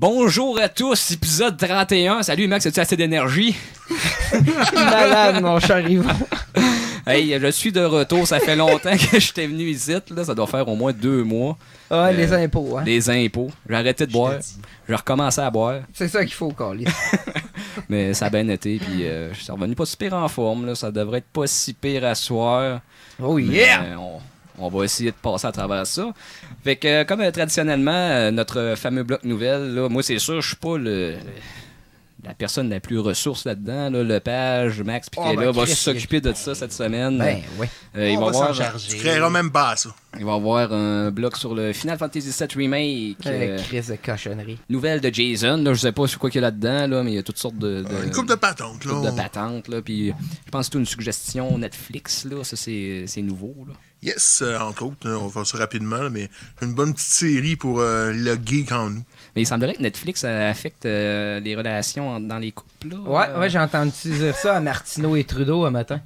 Bonjour à tous, épisode 31. Salut Max, as-tu assez d'énergie? Malade, mon cher Yvon. Hey, je suis de retour. Ça fait longtemps que j'étais venu ici. Là. Ça doit faire au moins deux mois. Ah, Euh, les impôts, hein. Les impôts. J'ai arrêté de boire. t'ai. J'ai recommencé à boire. C'est ça qu'il faut, Carly. Mais ça a bien été. Puis euh, je suis revenu pas si pire en forme. Là. Ça devrait être pas si pire à soir. Oh Mais, yeah! euh, on, on va essayer de passer à travers ça. Fait que, euh, comme euh, traditionnellement, euh, notre fameux bloc nouvelle, là, moi, c'est sûr, je suis pas le, le- la personne la plus ressource là-dedans. Là, le page, Max, puis Oh, ben, là, va s'occuper de ça cette semaine. Ben, ouais. Euh, il, va avoir. Tu créeras même pas à ça. il va avoir un bloc sur le Final Fantasy VII Remake. Euh, euh, crise de cochonnerie. nouvelle de Jason. Là, je sais pas sur quoi qu'il y a là-dedans, là, mais il y a toutes sortes de, de, Euh, Une coupe de patente, là. couple de patentes. Là, puis je pense que c'est une suggestion Netflix. Là, ça, c'est nouveau. Là. Yes, euh, entre autres, hein, on va faire ça rapidement, là, mais une bonne petite série pour euh, le geek en nous. Mais il semblerait que Netflix ça affecte euh, les relations en- dans les couples. Là. Ouais, ouais, j'ai entendu dire ça à Martineau et Trudeau un matin?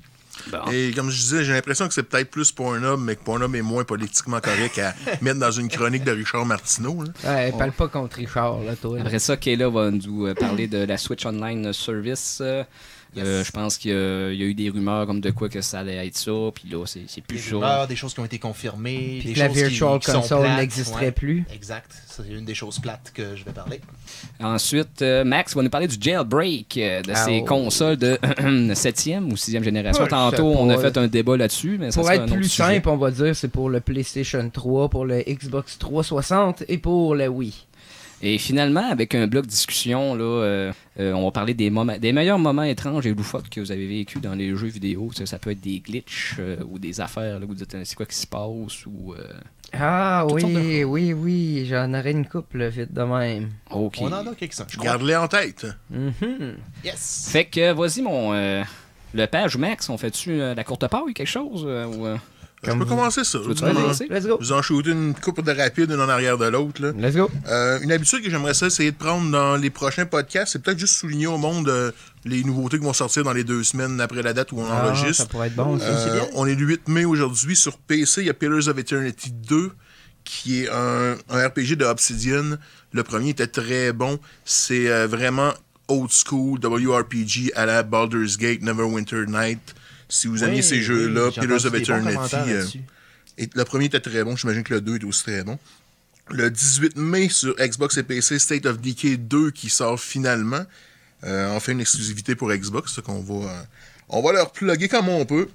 Bon. Et comme je disais, j'ai l'impression que c'est peut-être plus Pornhub, mais que Pornhub est moins politiquement correct à mettre dans une chronique de Richard Martineau. là. Ouais, parle pas contre Richard, là, toi. là. Après ça, Kayla va nous euh, parler de la Switch Online Service. Euh, Yes. euh, je pense qu'il y, a il y a eu des rumeurs comme de quoi que ça allait être ça, puis là, c'est plus Des ça. rumeurs, des choses qui ont été confirmées. Puis des que la choses qui- Virtual qui sont Console n'existerait ouais. plus. Exact. C'est une des choses plates que je vais parler. Ensuite, euh, Max va nous parler du jailbreak, euh, de Ah, ces oh. consoles de 7e ou 6e génération. Je Tantôt, on a fait un débat là-dessus, mais ça Pour être un autre plus sujet. simple, on va dire, c'est pour le PlayStation 3, pour le Xbox 360 et pour le Wii. Et finalement, avec un bloc discussion, là, euh, euh, on va parler des, moments, des meilleurs moments étranges et loufoques que vous avez vécu dans les jeux vidéo. Ça, ça peut être des glitches euh, ou des affaires, là, où vous dites c'est quoi qui se passe ou. euh, Ah oui, oui, oui, j'en aurais une couple vite de même. Ok. On en a quelques-uns. Garde-les en tête. Mhm. Yes. Fait que, vas-y, mon. euh, le page Max, on fait-tu euh, la courte paille, quelque chose euh, ou, euh, Je peux vous- commencer ça. Vous en- commencer? Let's go. Vous en shootez une coupe de rapide, une en arrière de l'autre. Let's go. Euh, une habitude que j'aimerais essayer de prendre dans les prochains podcasts, c'est peut-être juste souligner au monde euh, les nouveautés qui vont sortir dans les deux semaines après la date où on Ah, enregistre. ça pourrait être bon. Euh, on est le 8 mai aujourd'hui. Sur PC, il y a Pillars of Eternity 2, qui est un, un RPG de Obsidian. Le premier était très bon. C'est euh, vraiment old school WRPG à la Baldur's Gate, Neverwinter Night. Si vous aimiez Oui, ces jeux-là, Pillars of Eternity. euh, et le premier était très bon. J'imagine que le 2 est aussi très bon. Le 18 mai sur Xbox et PC, State of Decay 2 qui sort finalement. Euh, enfin, une exclusivité pour Xbox. qu'on va, euh, on va leur plugger comme on peut.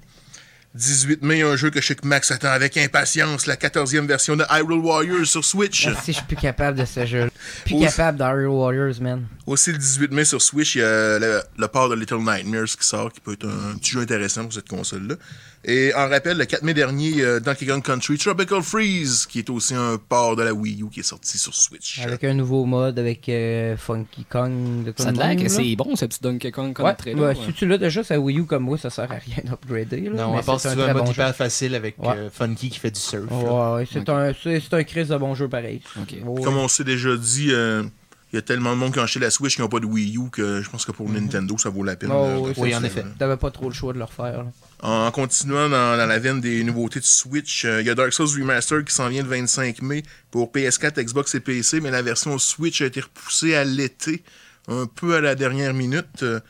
18 mai, un jeu que je sais que Max attend avec impatience, la 14e version de Hyrule Warriors sur Switch. Si je suis plus capable de ce jeu. Plus Aussi- capable d'Hyrule Warriors, man. Aussi le 18 mai sur Switch, il y a le, le port de Little Nightmares qui sort, qui peut être un, petit jeu intéressant pour cette console-là. Et en rappel, le 4 mai dernier, euh, Donkey Kong Country Tropical Freeze, qui est aussi un port de la Wii U qui est sorti sur Switch. Avec un nouveau mode avec euh, Funky Kong. De Ça a c'est bon, ce petit Donkey Kong comme Ouais, ouais, si tu l'as déjà sur Wii U comme moi, ça sert à rien d'upgrader. Non, mais à part si c'est tu veux un mode bon jeu. hyper facile avec Ouais. euh, Funky qui fait du surf. là. Ouais, ouais, c'est un, un crise de bon jeu pareil. Comme on s'est déjà dit, euh, il y a tellement de monde qui ont acheté la Switch qui n'ont pas de Wii U que je pense que pour Nintendo, ça vaut la peine. Oh, de- oui, Oui, en ça, effet. T'avais pas trop le choix de le refaire. là. En continuant dans, dans la veine des nouveautés de Switch, euh, il y a Dark Souls Remastered qui s'en vient le 25 mai pour PS4, Xbox et PC, mais la version Switch a été repoussée à l'été, un peu à la dernière minute. Euh,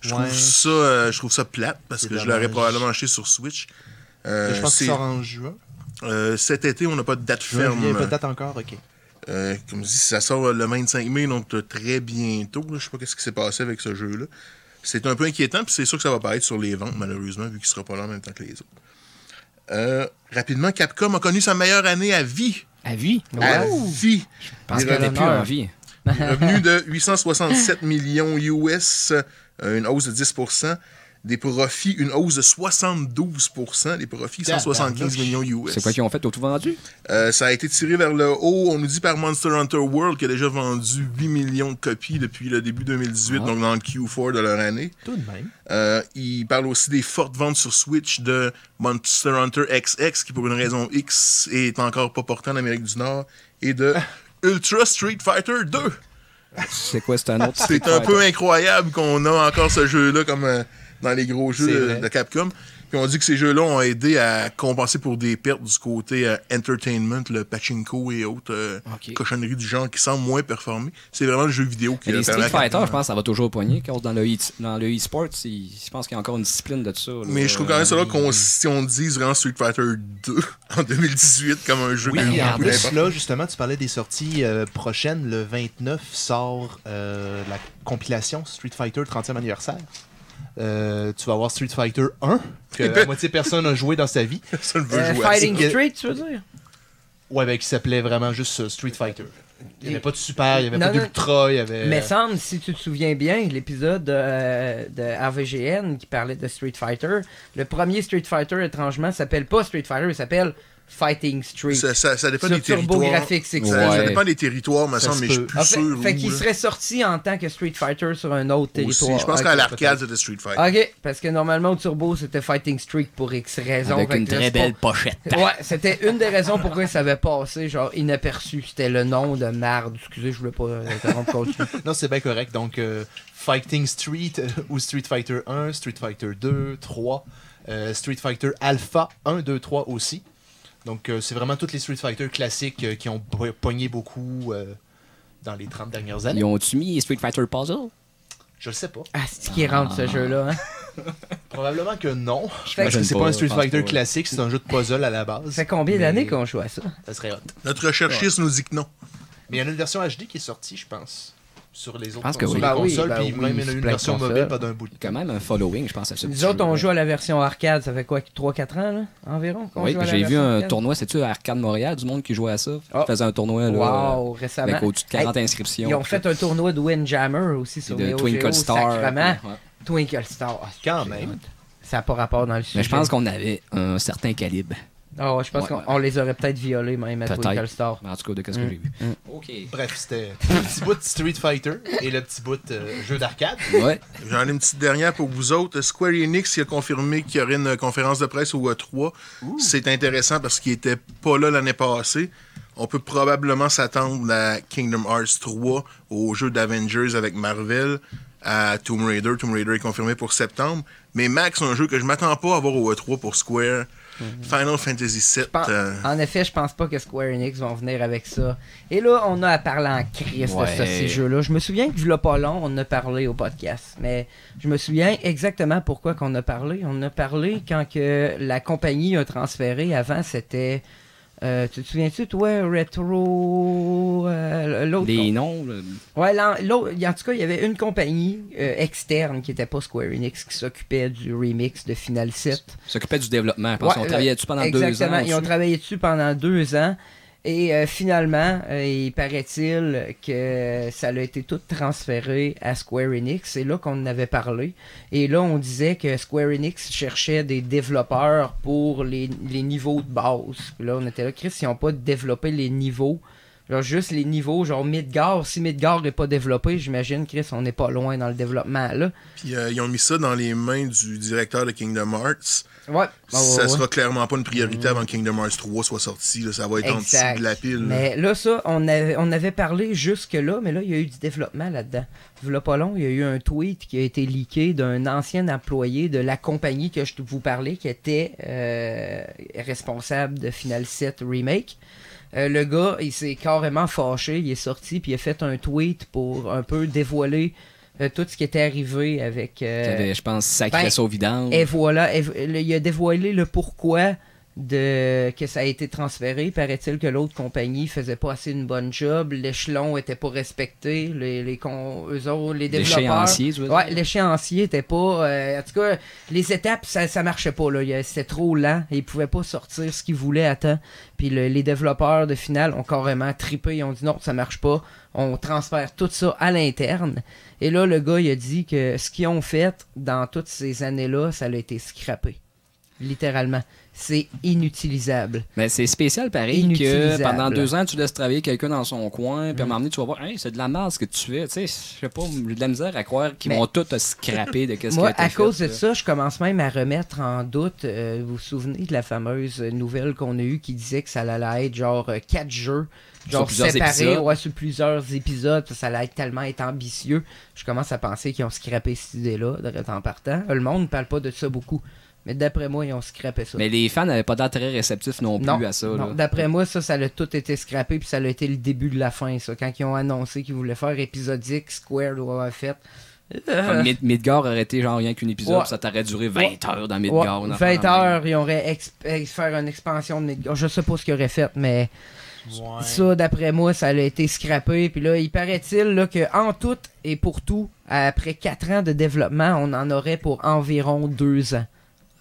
je, Ouais. trouve ça, euh, je trouve ça plate parce que je l'aurais probablement acheté sur Switch. Euh, je pense c'est- qu'il sort en juin. euh, cet été, on n'a pas de date ferme. juillet, peut-être encore, ok. Euh, comme je dis, ça sort le 25 mai, donc euh, très bientôt. là. Je sais pas ce qui s'est passé avec ce jeu-là. C'est un peu inquiétant, puis c'est sûr que ça va paraître sur les ventes, malheureusement, vu qu'il sera pas là en même temps que les autres. Euh, rapidement, Capcom a connu sa meilleure année à vie. À vie? À vie. Parce Des qu'elle revenus- plus envie. Revenu de 867 millions US, euh, une hausse de 10%. Des profits, une hausse de 72%. Les profits, 175 Tabarnouche. millions US. C'est quoi qu'ils ont fait au tout vendu? Euh, ça a été tiré vers le haut, on nous dit par Monster Hunter World qui a déjà vendu 8 millions de copies depuis le début 2018, Ah. donc dans le Q4 de leur année. Tout de même. Euh, il parle aussi des fortes ventes sur Switch de Monster Hunter XX qui pour une raison X est encore pas porté en Amérique du Nord et de Ultra Street Fighter 2. C'est quoi, c'est un autre C'est un peu incroyable qu'on a encore ce jeu-là comme euh, dans les gros jeux de, Capcom. Puis on dit que ces jeux-là ont aidé à compenser pour des pertes du côté euh, entertainment, le pachinko et autres euh, cochonneries du genre qui semblent moins performer. C'est vraiment le jeu vidéo qui Mais les a permis Street Fighter, je pense que ça va toujours poigner. Dans le e- dans le e-sport, je pense qu'il y a encore une discipline de tout ça. là. Mais je trouve quand même ça là Euh, qu'on si on dise vraiment Street Fighter 2 en 2018 comme un jeu Oui, et en plus, là, justement, tu parlais des sorties euh, prochaines. Le 29 sort euh, la compilation Street Fighter 30e anniversaire. Euh, tu vas avoir Street Fighter 1, que la moitié personne a joué dans sa vie. Personne veut Euh, jouer à ça. Fighting Street, tu veux dire? Ouais, ben, qui s'appelait vraiment juste euh, Street Fighter. Il n'y avait pas de super, il n'y avait Non, pas d'ultra, il y avait. Mais semble, si tu te souviens bien, l'épisode euh, de RVGN qui parlait de Street Fighter, le premier Street Fighter, étrangement, s'appelle pas Street Fighter, il s'appelle Fighting Street. Ça, ça, ça dépend Sur des territoires. Ça, Ouais. ça dépend des territoires, me semble, mais je suis plus Ah, fait, sûr. fait où, qu'il serait sorti en tant que Street Fighter sur un autre Aussi. territoire. Je pense Ok. qu'à l'arcade, c'était Street Fighter. Ok, parce que normalement au Turbo c'était Fighting Street pour X raisons. Avec Fait une très belle pas- pochette. Ouais, c'était une des raisons pourquoi ça avait passé genre inaperçu. C'était le nom de merde. Excusez, je voulais pas euh, interrompre. Non, c'est bien correct. Donc, euh, Fighting Street euh, ou Street Fighter 1, Street Fighter 2, 3, euh, Street Fighter Alpha 1, 2, 3 aussi. Donc, euh, c'est vraiment tous les Street Fighter classiques euh, qui ont po- pogné beaucoup euh, dans les 30 dernières années. Ils ont-tu mis Street Fighter Puzzle? Je le sais pas. Ah, c'est qui rentre ce jeu-là. Hein? Probablement que non. Parce que c'est pas, pas un Street Fighter pas, classique, c'est un jeu de puzzle à la Ça base. fait combien Mais d'années qu'on joue à ça? Ça serait hot. Notre recherchiste nous dit que non. Mais il y en a une version HD qui est sortie, je pense, sur les autres pense que consoles, oui. les Bah oui, consoles, bah puis oui, même une version mobile pas d'un bout de quand même un following, je pense, à ce Nous autres, on joue à la version arcade, ça fait quoi 3-4 ans là, environ Oui, j'ai vu un arcade? tournoi, c'est-tu à Arcade Montréal, du monde qui jouait à ça? Ah. Ils faisaient un tournoi là, Wow, euh, récemment. avec au-dessus de 40 Hey, inscriptions. Ils ont fait un tournoi de Windjammer aussi sur de Neo Twinkle Star. sacrément. Ouais. Twinkle Star. Quand même. Ça n'a pas rapport dans le sujet. Mais je pense qu'on avait un certain calibre. Ah ouais, je pense Ouais, qu'on les aurait peut-être violés même à. Twinkle Star. En tout cas, de qu'est-ce que Mm. j'ai vu. Mm. OK. Bref, c'était le petit bout de Street Fighter et le petit bout de jeu d'arcade. Ouais. J'en ai une petite dernière pour vous autres. Square Enix qui a confirmé qu'il y aurait une conférence de presse au E3. C'est intéressant parce qu'il était pas là l'année passée. On peut probablement s'attendre à Kingdom Hearts 3, au jeu d'Avengers avec Marvel, à Tomb Raider. Tomb Raider est confirmé pour septembre. Mais Max, c'est un jeu que je m'attends pas à voir au E3 pour Square. Final Fantasy VII. Je pense- euh, En effet, je pense pas que Square Enix vont venir avec ça. Et là, on a à parler en crise de Ouais. ça, ces jeux-là. Je me souviens que, là pas long, on en a parlé au podcast. Mais je me souviens exactement pourquoi qu'on a parlé. On a parlé quand que la compagnie a transféré. Avant, c'était... euh, tu te souviens-tu, toi, Retro... euh, L'autre... Les noms, Ouais, l'autre- en tout cas, il y avait une compagnie euh, externe qui était pas Square Enix qui s'occupait du remix de Final 7. s'occupaient du développement. Pense Ouais, qu'on travaillait dessus pendant deux ans. Exactement, ils ont travaillé dessus pendant deux ans. Et euh, finalement, euh, il paraît-il que ça a été tout transféré à Square Enix. C'est là qu'on en avait parlé. Et là, on disait que Square Enix cherchait des développeurs pour les, les niveaux de base. Là, on était là, Chris, ils n'ont pas développé les niveaux. Genre juste les niveaux, genre Midgar. Si Midgar n'est pas développé, j'imagine, Chris, on n'est pas loin dans le développement là. Puis euh, ils ont mis ça dans les mains du directeur de Kingdom Hearts. Ouais. ça Ouais, ouais, ouais. sera clairement pas une priorité avant que Kingdom Hearts 3 soit sorti. là. Ça va être en dessous de la pile. là. Mais là, ça, on avait, on avait parlé jusque-là, mais là, il y a eu du développement là-dedans. Voilà pas long, il y a eu un tweet qui a été leaké d'un ancien employé de la compagnie que je vous parlais, qui était euh, responsable de Final 7 Remake. Euh, le gars, il s'est carrément fâché, il est sorti, puis il a fait un tweet pour un peu dévoiler euh, tout ce qui était arrivé avec... euh, avait, je pense, sacré ben, au vidange. et voilà, et- le- il a dévoilé le pourquoi de que ça a été transféré. Paraît-il que l'autre compagnie faisait pas assez une bonne job, l'échelon était pas respecté, les, les con- eux autres, les développeurs. L'échéancier? Ouais, l'échéancier était pas. euh, en tout cas, les étapes, ça, ça marchait pas. Là. C'était trop lent et ils pouvaient pas sortir ce qu'ils voulaient à temps. Puis le- les développeurs de finale ont carrément trippé. Ils ont dit non, ça marche pas. On transfère tout ça à l'interne. Et là, le gars, il a dit que ce qu'ils ont fait dans toutes ces années-là, ça a été scrappé. Littéralement. C'est inutilisable. Mais c'est spécial pareil que pendant deux ans, tu laisses travailler quelqu'un dans son coin, Mm. puis à un moment donné, tu vas voir, hey, c'est de la merde ce que tu fais. Tu sais, je sais pas, j'ai de la misère à croire qu'ils vont tout scraper de qu'est-ce Moi, à fait, cause de là. ça, je commence même à remettre en doute. euh, vous vous souvenez de la fameuse nouvelle qu'on a eue qui disait que ça allait être genre euh, quatre jeux, genre épisodes. ouais, sur plusieurs épisodes. Ça, allait être tellement être ambitieux. Je commence à penser qu'ils ont scrappé cette idée-là de en partant. Le monde ne parle pas de ça beaucoup. Mais d'après moi, ils ont scrappé ça. Mais les fans n'avaient pas d'air très réceptifs non plus non, à ça. non. d'après moi, ça, ça a tout été scrappé, puis ça a été le début de la fin, ça. Quand ils ont annoncé qu'ils voulaient faire épisodique, Square doit avoir fait. Comme Mid- Midgard aurait été genre rien qu'un épisode, Ouais. ça t'aurait duré 20 Ouais. heures dans Ouais, Midgard. en 20 parle en même. heures, ils auraient faire une expansion de Midgard. Je sais pas ce qu'ils auraient fait, mais Ouais. ça, d'après moi, ça a été scrappé. Puis là, il paraît-il là, que en tout et pour tout, après 4 ans de développement, on en aurait pour environ 2 ans.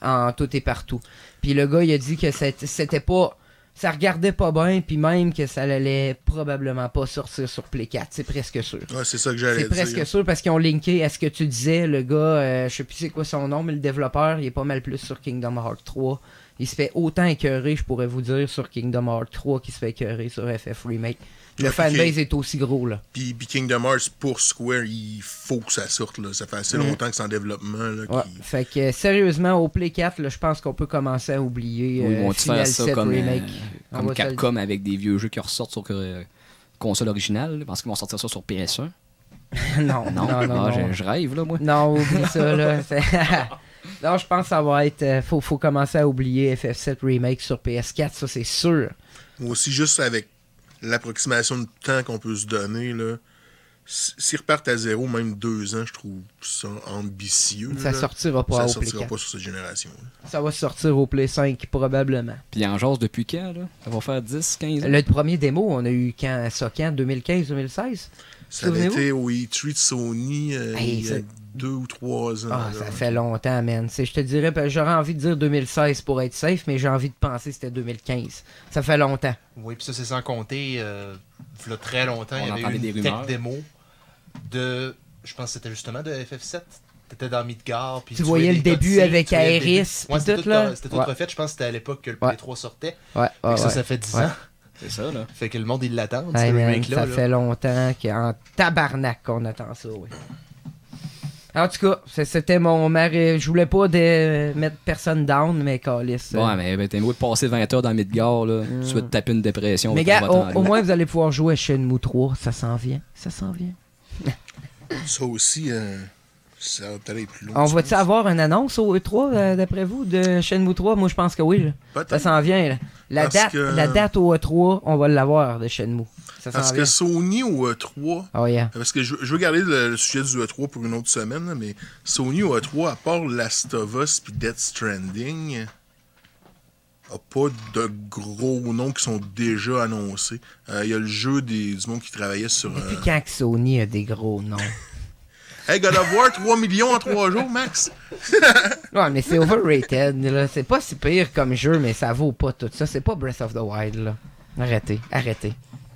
En tout et partout. Puis le gars, il a dit que c'était pas. Ça regardait pas bien, puis même que ça allait probablement pas sortir sur Play 4. C'est presque sûr. Ouais, c'est ça que j'allais C'est dire. presque sûr parce qu'ils ont linké à ce que tu disais, le gars, euh, je sais plus c'est quoi son nom, mais le développeur, il est pas mal plus sur Kingdom Hearts 3. Il se fait autant écœurer, je pourrais vous dire, sur Kingdom Hearts 3 qu'il se fait écœurer sur FF Remake. Le Ouais, fanbase est aussi gros, là. Puis, puis Kingdom Hearts pour Square, il faut que ça sorte. Là. Ça fait assez Mhm. longtemps que c'est en développement. Là, Ouais. Fait que, euh, sérieusement, au Play 4, là, je pense qu'on peut commencer à oublier Ou ils euh, Final faire ça 7 comme, euh, Remake. On comme le Capcom avec des vieux jeux qui ressortent sur euh, console originale? Parce qu'ils vont sortir ça sur PS1. non, non, non, Ah, non. Je, je rêve, là, moi. Non, oublie ça, là. Non, je pense que ça va être... euh, faut, faut commencer à oublier FF7 Remake sur PS4, ça, c'est sûr. Moi aussi, juste avec l'approximation de temps qu'on peut se donner, là, s'ils repartent à zéro, même deux ans, je trouve ça ambitieux. Ça là. sortira pas Ça Play sortira 4. pas sur cette génération. Ça va sortir au Play 5 probablement. Puis en jase depuis quand, là? Ça va faire 10, 15 ans? Le premier démo, on a eu quand ça quand? 2015-2016 Ça avait Souvenez-vous? été au E3 de Sony euh, Hey, il y a ça- deux ou trois ans. Ah, là. ça fait longtemps, man. Je te dirais, ben, j'aurais envie de dire 2016 pour être safe, mais j'ai envie de penser que c'était 2015. Ça fait longtemps. Oui, puis ça, c'est sans compter, euh, il y a très longtemps, On il y avait eu des une tech démo de. Je pense que c'était justement de FF7. T'étais dans Midgard. Puis Tu voyais les le début cutscenes, avec tu voyais le Aerys, début. puis Ouais, c'était tout, tout, là. C'était tout Ouais. refait. Je pense que c'était à l'époque que le Ouais. Play 3 sortait. Ouais, ça, ça fait 10 Ouais. ans. C'est ça, là. Fait que le monde, il l'attend, Hey, ça là. fait longtemps qu'en tabarnak qu'on attend ça, oui. En tout cas, c'était mon mari. Je voulais pas de mettre personne down, mais calice. euh, Ouais, mais ben, t'es mieux de passer 20 heures dans Midgard, là. Mm. Tu vas te taper une dépression. Mais gars, au, moins vous allez pouvoir jouer à Shenmue 3. Ça s'en vient. Ça s'en vient. Ça aussi, euh, ça va peut-être être plus long. On va-tu avoir une annonce au E3 euh, d'après vous de Shenmue 3 Moi je pense que oui. Ça s'en vient. là. La, Parce date, que- la date au E3, on va l'avoir de Shenmue. Ça Parce vient. que Sony au E3, Oh yeah. parce que je, je veux garder le, le sujet du E3 pour une autre semaine, mais Sony au E3, à part Last of Us puis Death Stranding, a pas de gros noms qui sont déjà annoncés. Euh, Il y a le jeu des, du monde qui travaillait sur. euh, Depuis quand que Sony a des gros noms? Hey, God of War, 3 millions en 3 jours, max! Ouais, mais c'est overrated. là. C'est pas si pire comme jeu, mais ça vaut pas tout ça. C'est pas Breath of the Wild. là. Arrêtez, arrêtez.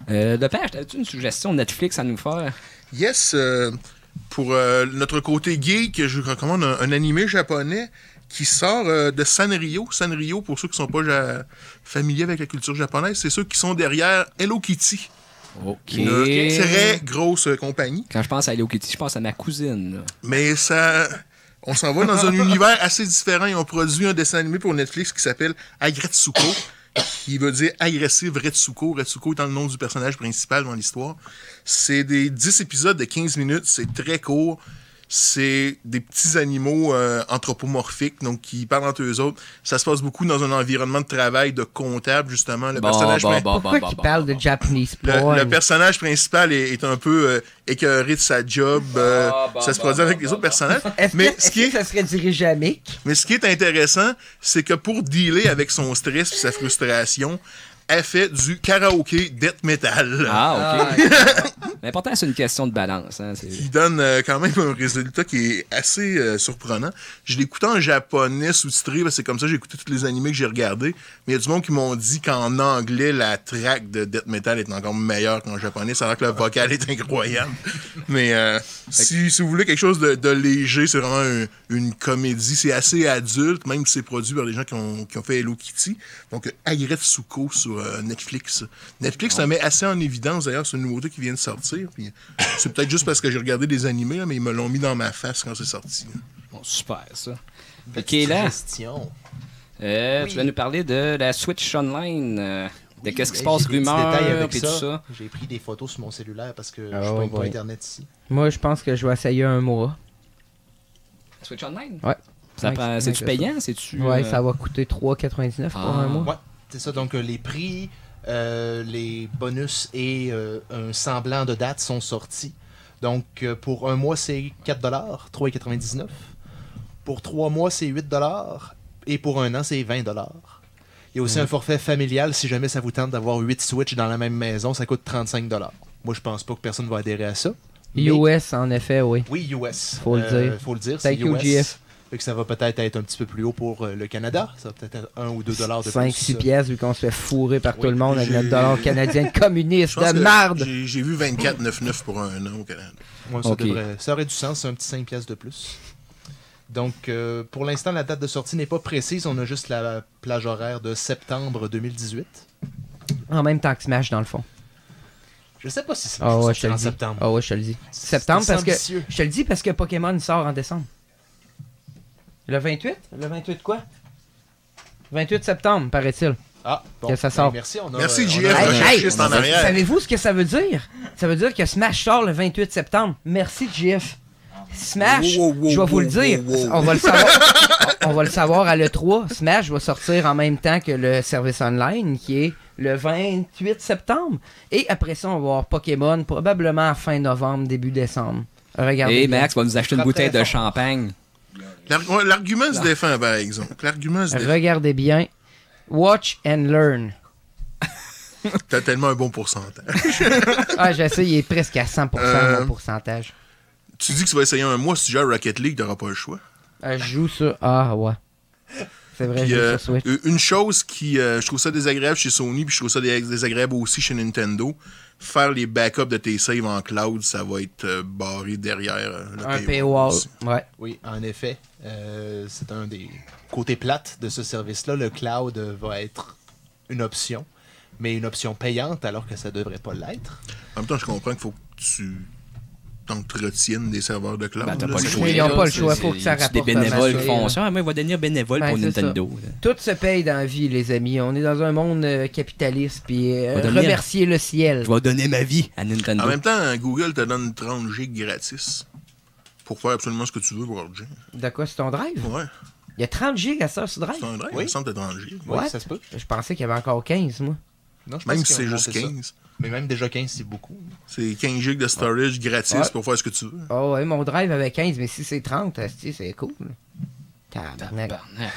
Euh, de page, as-tu une suggestion Netflix à nous faire? Yes, euh, pour euh, notre côté geek, je vous recommande un, un animé japonais qui sort euh, de Sanrio. Sanrio, pour ceux qui sont pas ja- familiers avec la culture japonaise, c'est ceux qui sont derrière Hello Kitty, Ok. une très grosse euh, compagnie. Quand je pense à Hello Kitty, je pense à ma cousine. là. Mais ça. On s'en va dans un univers assez différent. Ils ont produit un dessin animé pour Netflix qui s'appelle Agretsuko, qui veut dire agressif Retsuko. Retsuko étant le nom du personnage principal dans l'histoire. C'est des 10 épisodes de 15 minutes. C'est très court. C'est des petits animaux euh, anthropomorphiques, donc qui parlent entre eux autres. Ça se passe beaucoup dans un environnement de travail de comptable, justement. Le Bon, personnage bon, prin- bon, Pourquoi bon, parle bon, de Japanese porn? le personnage principal est, est un peu euh, écœuré de sa job. euh, ça se bon, produit avec bon, les bon, autres bon. personnages. Est-ce Mais que, ce qui est que ça serait dirigé à Mick? mais ce qui est intéressant, c'est que pour dealer avec son stress et sa frustration, elle fait du karaoké death metal. Ah, ok. L'important, c'est une question de balance. Hein, Qui donne euh, quand même un résultat qui est assez euh, surprenant. Je l'ai écouté en japonais sous-titré, parce que c'est comme ça que j'ai écouté tous les animés que j'ai regardés. Mais il y a du monde qui m'ont dit qu'en anglais, la track de death metal est encore meilleure qu'en japonais. Ça a l'air que le vocal est incroyable. Mais euh, si, si vous voulez quelque chose de, de léger, c'est vraiment un- une comédie. C'est assez adulte, même si c'est produit par des gens qui ont, qui ont fait Hello Kitty. Donc, Agretsuko sur euh, Netflix. Netflix ça met assez en évidence, d'ailleurs, c'est une nouveauté qui vient de sortir. Puis, c'est peut-être juste parce que j'ai regardé des animés, là, mais ils me l'ont mis dans ma face quand c'est sorti. là. Bon, super, ça. Ok, là. Euh, Oui. Tu vas nous parler de la Switch Online. euh, de Oui, qu'est-ce qui se ben, passe, j'ai des petits rumeurs, et tout ça. J'ai pris des photos sur mon cellulaire parce que Ah, je pogne ouais. pas Internet ici. Moi, je pense que je vais essayer un mois. Switch Online? Ouais. C'est C'est-tu payant? C'est-tu. Ouais, euh, ça va coûter 3,99 pour Ah. un mois. Ouais, c'est ça. Donc, euh, les prix, euh, les bonus et euh, un semblant de date sont sortis. Donc, euh, pour un mois, c'est 4 3,99 Pour trois mois, c'est 8 Et pour un an, c'est 20 Il y a aussi un forfait familial. Si jamais ça vous tente d'avoir 8 Switch dans la même maison, ça coûte 35 Moi, je pense pas que personne va adhérer à ça. Mais- US, en effet, oui. Oui, US. Faut le dire. Faut le dire. C'est Thank you, US. Fait que ça va peut-être être un petit peu plus haut pour euh, le Canada. Ça va peut-être être 1 ou 2 dollars de plus. 5-6 pièces vu qu'on se fait fourrer par Oui, tout le monde avec notre dollar canadien communiste de marde. J'ai vu 24,99 pour un an au Canada. Ouais, ça, devrait- ça aurait du sens, c'est un petit 5 pièces de plus. Donc, euh, pour l'instant, la date de sortie n'est pas précise. On a juste la plage horaire de septembre 2018. En même temps que Smash, dans le fond. Je sais pas si ouais, je te le en dis. septembre. Ah ouais, je te le dis. Septembre, parce que. Je te le dis parce que Pokémon sort en décembre. Le 28 Le 28 quoi? 28 septembre, paraît-il. Ah, bon, Que ça ben, sort. merci. On a, Merci, JF. Hey, hey, c'est en arrière. Savez-vous ce que ça veut dire? Ça veut dire que Smash sort le 28 septembre. Merci, GF. Smash, Wow, wow, je vais vous le dire, on va le savoir. on va le savoir à l'E3. Smash va sortir en même temps que le service online qui est le 28 septembre. Et après ça, on va voir Pokémon probablement à fin novembre, début décembre. Regardez. Et bien. Max va nous acheter une bouteille de champagne. L'argument se défend, par exemple. L'argument se défend. Regardez bien. Watch and learn. T'as tellement un bon pourcentage. Ah, je sais, il est presque à 100% Euh, mon pourcentage. tu dis que tu vas essayer un mois, si tu joues à Rocket League, t'auras pas le choix. Euh, je joue sur. Ah, ouais. C'est vrai, Puis, je joue euh, sur Switch. une chose qui, euh, je trouve ça désagréable chez Sony, puis je trouve ça dé- désagréable aussi chez Nintendo, faire les backups de tes saves en cloud, ça va être euh, barré derrière euh, le Un paywall. Ouais. Oui, en effet. euh, c'est un des côtés plates de ce service-là. Le cloud va être une option, mais une option payante alors que ça devrait pas l'être. En même temps, je comprends qu'il faut que tu t'entretiennes des serveurs de cloud. Ben, t'as pas le choix. Ils n'ont pas le choix, faut que ça c'est des rapporte bénévoles qui font ça. Moi, il va devenir bénévole Ben, pour Nintendo. Tout se paye dans la vie, les amis. On est dans un monde euh, capitaliste, puis euh, remercier le ciel. Je vais donner ma vie à Nintendo. En même temps, Google te donne 30 gigs gratis pour faire absolument ce que tu veux pour leur De quoi, c'est ton drive? Ouais, Il y a 30 gigs à ça sur drive? c'est un drive, Oui. il me semble que t'as 30 gigs. What? ça se peut. Je pensais qu'il y avait encore 15, moi. Non, je pense Même si c'est juste monté ça. 15. Mais même déjà 15, c'est beaucoup. C'est 15 gigs de storage gratis Ouais. pour faire ce que tu veux. Oh ouais, mon drive avait 15, mais si c'est 30, asti, c'est cool. Tabarnak.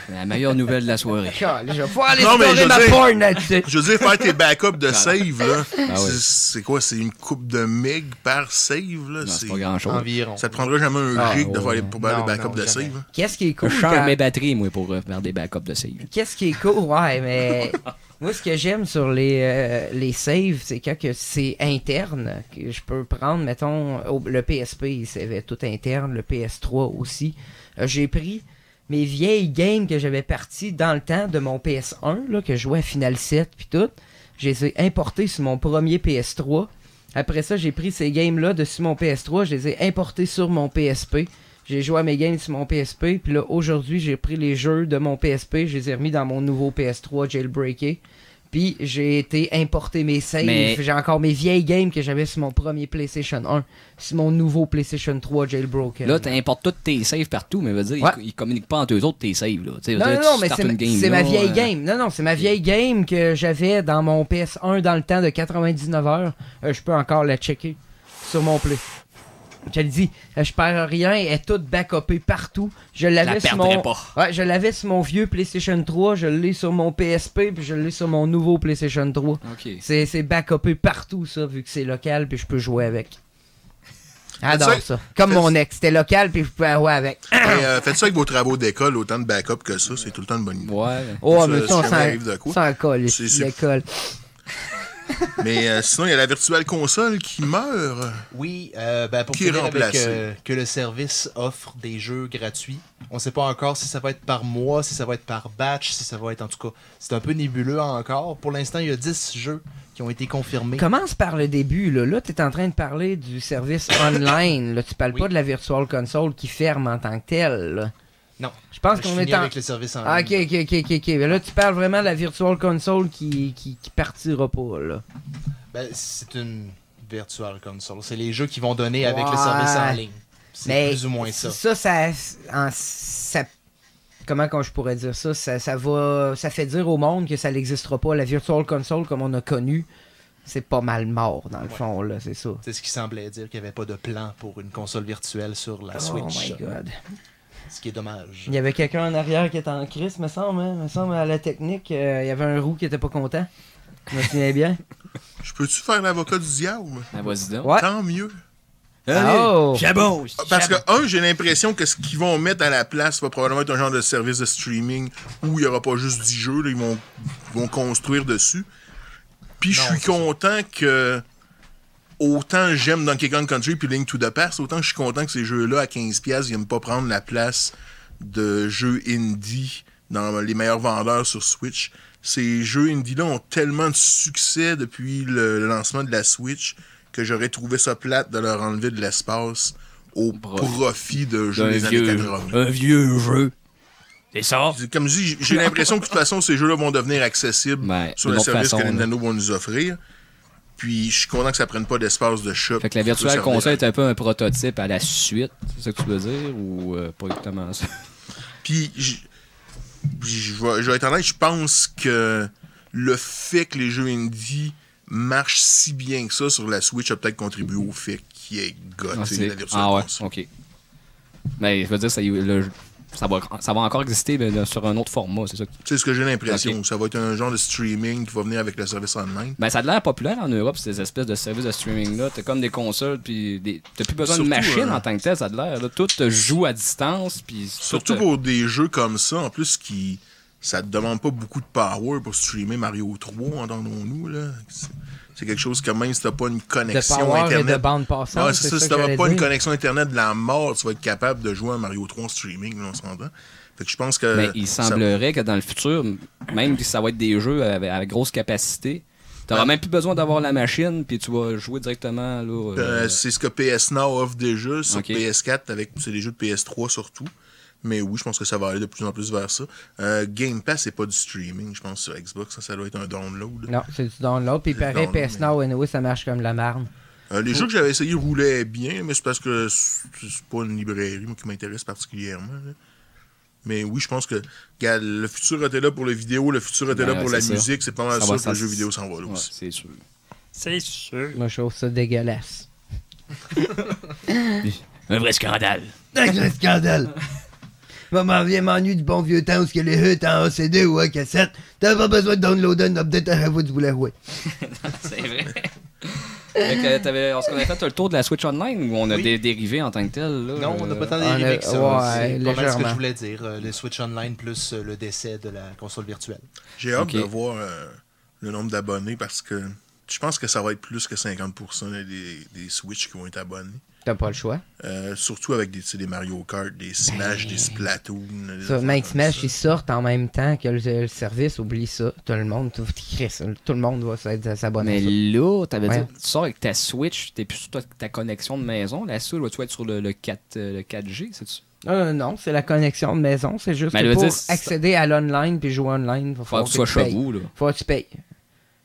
La meilleure nouvelle de la soirée. Je vais pouvoir aller Non, mais je ma veux dire- porn là-dessus. Je veux dire, faire tes backups de save, là, Ah ouais. c'est- quoi? C'est une coupe de meg par save, là? C'est pas grand-chose. Environ. Ça te prendra jamais un Ah, gig de faire les, ouais. pour faire Non, les backups non, de jamais. save. hein. Qu'est-ce qui est cool Je quand- mes batteries, moi, pour euh, faire des backups de save. Qu'est-ce qui est cool, ouais, mais moi, ce que j'aime sur les, euh, les saves, c'est quand c'est interne, que je peux prendre, mettons, le PSP, c'est tout interne, le PS3 aussi. Euh, J'ai pris mes vieilles games que j'avais parties dans le temps de mon PS1, là, que je jouais à Final 7 puis tout. Je les ai importés sur mon premier PS3. Après ça, j'ai pris ces games-là dessus mon PS3, je les ai importés sur mon PSP. J'ai joué à mes games sur mon PSP, puis là, aujourd'hui, j'ai pris les jeux de mon PSP, je les ai remis dans mon nouveau PS3 jailbreaké. Puis j'ai été importer mes saves. Mais- J'ai encore mes vieilles games que j'avais sur mon premier PlayStation 1, sur mon nouveau PlayStation 3 jailbroken. Là, tu importes tous tes saves partout, mais veut dire, Ouais. ils, ils communiquent pas entre eux autres tes saves. Là. Non, non, dire, non, tu mais c'est ma, ma vieille euh, game. Non, non, c'est ma vieille game que j'avais dans mon PS1 dans le temps de 99 heures. Euh, je peux encore la checker sur mon play. Je le dis, je perds rien, elle est toute backupée partout. Je la l'avais sur mon... pas. Ouais, je l'avais sur mon vieux PlayStation 3, je l'ai sur mon PSP, puis je l'ai sur mon nouveau PlayStation 3. OK. C'est, c'est backupé partout, ça, vu que c'est local, puis je peux jouer avec. J'adore Faites ça. Comme faites- mon ex, c'était local, puis je pouvais jouer avec. Et, euh, faites ça avec vos travaux d'école, autant de backup que ça, c'est tout le temps une bonne idée. Ouais. Oh, Ça, mais ça, on jamais arrive de s'en, colle, C'est- ici, c'est- l'école. Mais euh, sinon, il y a la virtuelle console qui meurt. Oui, euh, ben, pour Qui finir avec euh, que le service offre des jeux gratuits. On sait pas encore si ça va être par mois, si ça va être par batch, si ça va être en tout cas. C'est un peu nébuleux encore. Pour l'instant, il y a 10 jeux qui ont été confirmés. Commence par le début, là. Là, t'es en train de parler du service online. Là, tu parles Oui. pas de la Virtual Console qui ferme en tant que telle, là. Non. Je pense qu'on est en... avec le service en Ah, ligne. ok, ok, ok, ok. Mais là, tu parles vraiment de la Virtual Console qui, qui, qui partira pas, là. Ben, c'est une virtual console. C'est les jeux qui vont donner avec le Ouais. service en ligne. C'est plus ou moins ça. Ça, ça, en- ça comment quand je pourrais dire ça, ça, ça va, ça fait dire au monde que ça n'existera pas. La Virtual Console comme on a connu, c'est pas mal mort dans le Ouais. fond là, c'est ça. C'est ce qui semblait dire qu'il n'y avait pas de plan pour une console virtuelle sur la Switch. Oh my god. Ce qui est dommage. Il y avait quelqu'un en arrière qui était en crise, me semble, hein? me semble à la technique, euh, il y avait un roux qui était pas content. Je me souviens bien. Je peux-tu faire l'avocat du diable? Ben, vas-y donc. Ouais. Tant mieux. Oh! Chabot! Parce que, un, j'ai l'impression que ce qu'ils vont mettre à la place va probablement être un genre de service de streaming où il n'y aura pas juste 10 jeux, là, ils vont, vont construire dessus. Puis je suis content que autant j'aime Donkey Kong Country puis Link to the Past, autant je suis content que ces jeux-là à 15$ viennent pas prendre la place de jeux indie dans les meilleurs vendeurs sur Switch. Ces jeux indie-là ont tellement de succès depuis le, lancement de la Switch que j'aurais trouvé ça plate de leur enlever de l'espace au Profit. profit de jeux Un des années vieux, 80. un vieux jeu. C'est ça? Comme je dis, j'ai l'impression que de toute façon, ces jeux-là vont devenir accessibles Ben, sur le service façon, que là. Nintendo va nous offrir. Puis je suis content que ça prenne pas d'espace de shop. Fait que la servir Console est un peu un prototype à la suite, c'est ça que tu veux dire? Ou euh, pas exactement ça? Puis je vais je vais être honnête, je pense que le fait que les jeux indie marchent si bien que ça sur la Switch a peut-être contribué au fait qu'il y ait gotté Ah, la Virtual ah ouais, Console. ok. Mais je veux dire, ça, y- le- ça, va, ça va encore exister, mais là, sur un autre format, c'est ça. C'est ce que j'ai l'impression. Ça va être un genre de streaming qui va venir avec le service online. Ben, ça a l'air populaire en Europe, ces espèces de services de streaming-là. T'as comme des consoles, puis des... t'as plus besoin Surtout, de machine euh, en tant que tel, ça a l'air. Tout te joue à distance, puis... Surtout tout, euh, pour des jeux comme ça, en plus, qui ça te demande pas beaucoup de power pour streamer Mario 3, entendons-nous. là. C'est- quelque chose que même si t'as pas une De connexion power et de Internet. bande passante. Ouais, c'est ça, si que t'as pas une connexion Internet de la mort, tu vas être capable de jouer à Mario 3 en streaming, là, on s'entend. Fait que je pense que. Mais il ça- semblerait que dans le futur, même si ça va être des jeux avec, avec grosse capacité, t'auras même plus besoin d'avoir la machine, puis tu vas jouer directement là. Euh, euh, c'est ce que PS Now offre déjà sur Ok. PS4 avec c'est des jeux de PS3 surtout. Mais oui, je pense que ça va aller de plus en plus vers ça. Euh, Game Pass, c'est pas du streaming, je pense, sur Xbox. Ça, ça doit être un download. Non, c'est du download. Puis pareil, download, PS mais- Now, anyway, ça marche comme la marne. Euh, les jeux que j'avais essayé roulaient bien, mais c'est parce que c'est pas une librairie moi, qui m'intéresse particulièrement. là. Mais oui, je pense que regarde, le futur était là pour la vidéo, le futur était Ben, là pour la musique, c'est pas mal Ça va, que le jeu vidéo s'en va là ouais, aussi. c'est sûr. C'est sûr. Moi, je trouve ça dégueulasse. Un vrai scandale. Un scandale. Maman vient m'ennuie du bon vieux temps où ce que les hits en CD ou en cassette. T'as pas besoin de downloader une update à vous du boulet ouais. c'est vrai. Est-ce qu'on a fait le tour de la Switch Online ou on a Oui. des dérivés en tant que tel? Là, Non, on n'a pas tant dérivé que ça. ouais, c'est pas mal ce que je voulais dire. euh, le Switch Online plus euh, le décès de la console virtuelle. J'ai hâte de voir euh, le nombre d'abonnés parce que je pense que ça va être plus que 50% des, des Switch qui vont être abonnés. T'as pas le choix. Euh, surtout avec des, tu sais, des Mario Kart, des Smash, des Splatoon. des Ça, Mike Smash, ça. ils sortent en même temps que le, le service, oublie ça. Tout le monde, tout, le monde va s'abonner. Mais là, t'avais Ouais. dit, tu sors avec ta Switch, t'es plus sur ta, ta connexion de maison. La Switch, dois-tu être sur le, le 4, euh, le 4G, c'est-tu? Euh, non, c'est la connexion de maison. C'est juste Mais que pour dire, accéder à l'online puis jouer online, il Faut falloir que tu sois que tu payes. chez vous, là. Faut que tu payes.